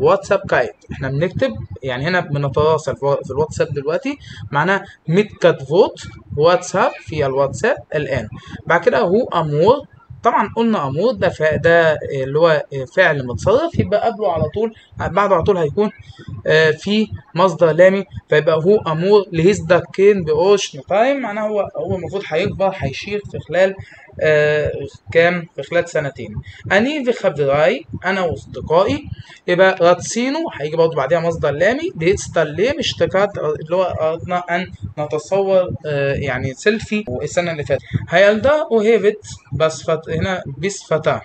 واتساب كايت إحنا بنكتب يعني هنا بنتواصل في الواتساب دلوقتي. معناها متكتفوت واتساب في الواتساب الآن. بعد كده هو أمور طبعا قلنا أمور ده ده اللي هو فعل متصرف يبقى قبله على طول بعده على طول هيكون آه، في مصدر لامي فيبقى هو أمور لهيز دكين بقوش تايم معناه هو هو المفروض هيكبر هيشيخ في خلال كام في خلال سنتين. אני וחבריי أنا وأصدقائي يبقى רצינו هيجي برضه بعدها مصدر لامي. להצטלם اشتكات اللي هو أردنا أن نتصور آه يعني سيلفي السنة اللي فاتت. הילדה אוהבת בשפת هنا בשפתה.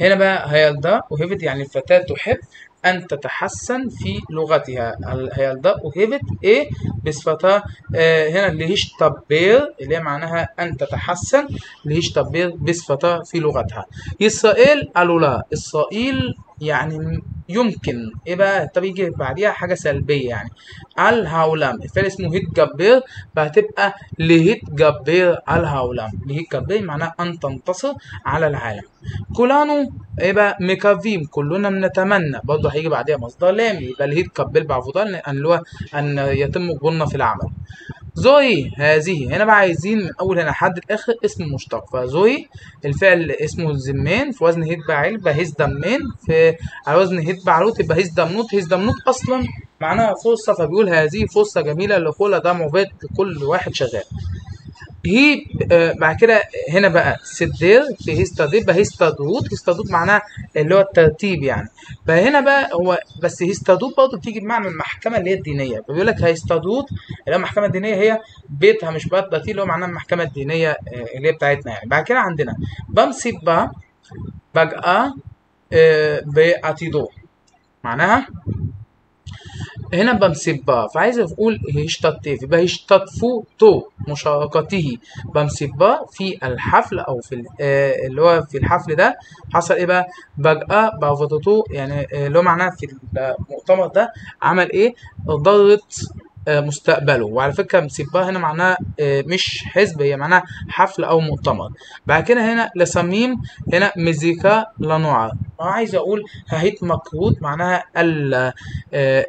هنا بقى הילדה אוהבת يعني الفتاة تحب أن تتحسن في لغتها. הילדה אוהבת إيه؟ بصفتها آه هنا اللي هيش تبير اللي هي معناها أن تتحسن اللي هيش تبير بصفتها في لغتها. إسرائيل قالوا لا إسرائيل يعني يمكن. إيه بقى؟ طب يجي بعديها حاجة سلبية يعني. الهاولام الفعل اسمه هيت جبير فهتبقى لهيت جبير الهاولام لهيت جبير معناها أن تنتصر على العالم. كولانو يبقى مكافيم كلنا بنتمنى برضه هيجي بعدها مصدر لامي يبقى اللي هي تقبل بعفضان إن هو إن يتم قبولنا في العمل. זוהי هذه هنا بقى عايزين من أول هنا لحد الآخر اسم مشتق. ف זוהי الفعل اسمه זמן في وزن פיעל يبقى הזדמן. في على وزن התפעלות يبقى הזדמנות. הזדמנות أصلا معناها فرصة فبيقول هذه فرصة جميلة لكل ده مفيد لكل واحد شغال. هي آه بعد كده هنا بقى סידר في הסתדר بقى הסתדרות. הסתדרות معناها اللي هو الترتيب يعني. فهنا بقى هو بس هيستادوت برضه بتيجي بمعنى المحكمة اللي هي الدينية. فبيقول لك هيستادوت اللي هي المحكمة الدينية هي بيتها مش بيت باتي اللي هو معناها المحكمة الدينية آه اللي هي بتاعتنا يعني. بعد كده عندنا بمسك بقى بقى آه بعتيدو معناها هنا بمسبا فعايز أقول هيشتتف يبقى هيشتتفو تو مشاركته. بمسبا في الحفل أو في آه، اللي هو في الحفل ده حصل إيه بقى؟ بقى بعفضته يعني آه، اللي هو معناه في المؤتمر ده عمل إيه؟ آه، مستقبله. وعلى فكرة مسبا هنا معناها آه، مش حزب هي معناها حفل أو مؤتمر. بعد كده هنا لصميم هنا مزيكا لنوع عايز أقول هيت مكروت معناها آه،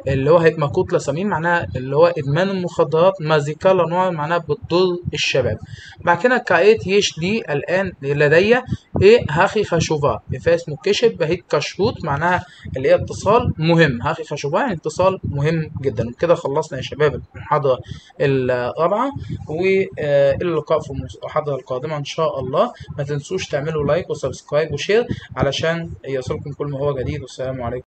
اللي هو هيت مكروت لصميم معناها اللي هو إدمان المخدرات مزيكا لنوع معناها بتضر الشباب. بعد كده כעת יש לי الآن لدي إيه הכי חשובה اسمه קישר ب התקשרות معناها اللي هي اتصال مهم. הכי חשובה يعني اتصال مهم جدا. وكده خلصنا يا شباب. المحاضرة الرابعة والى اللقاء في المحاضرة القادمة إن شاء الله. ما تنسوش تعملوا like و subscribe و share علشان يصلكم كل ما هو جديد. والسلام عليكم.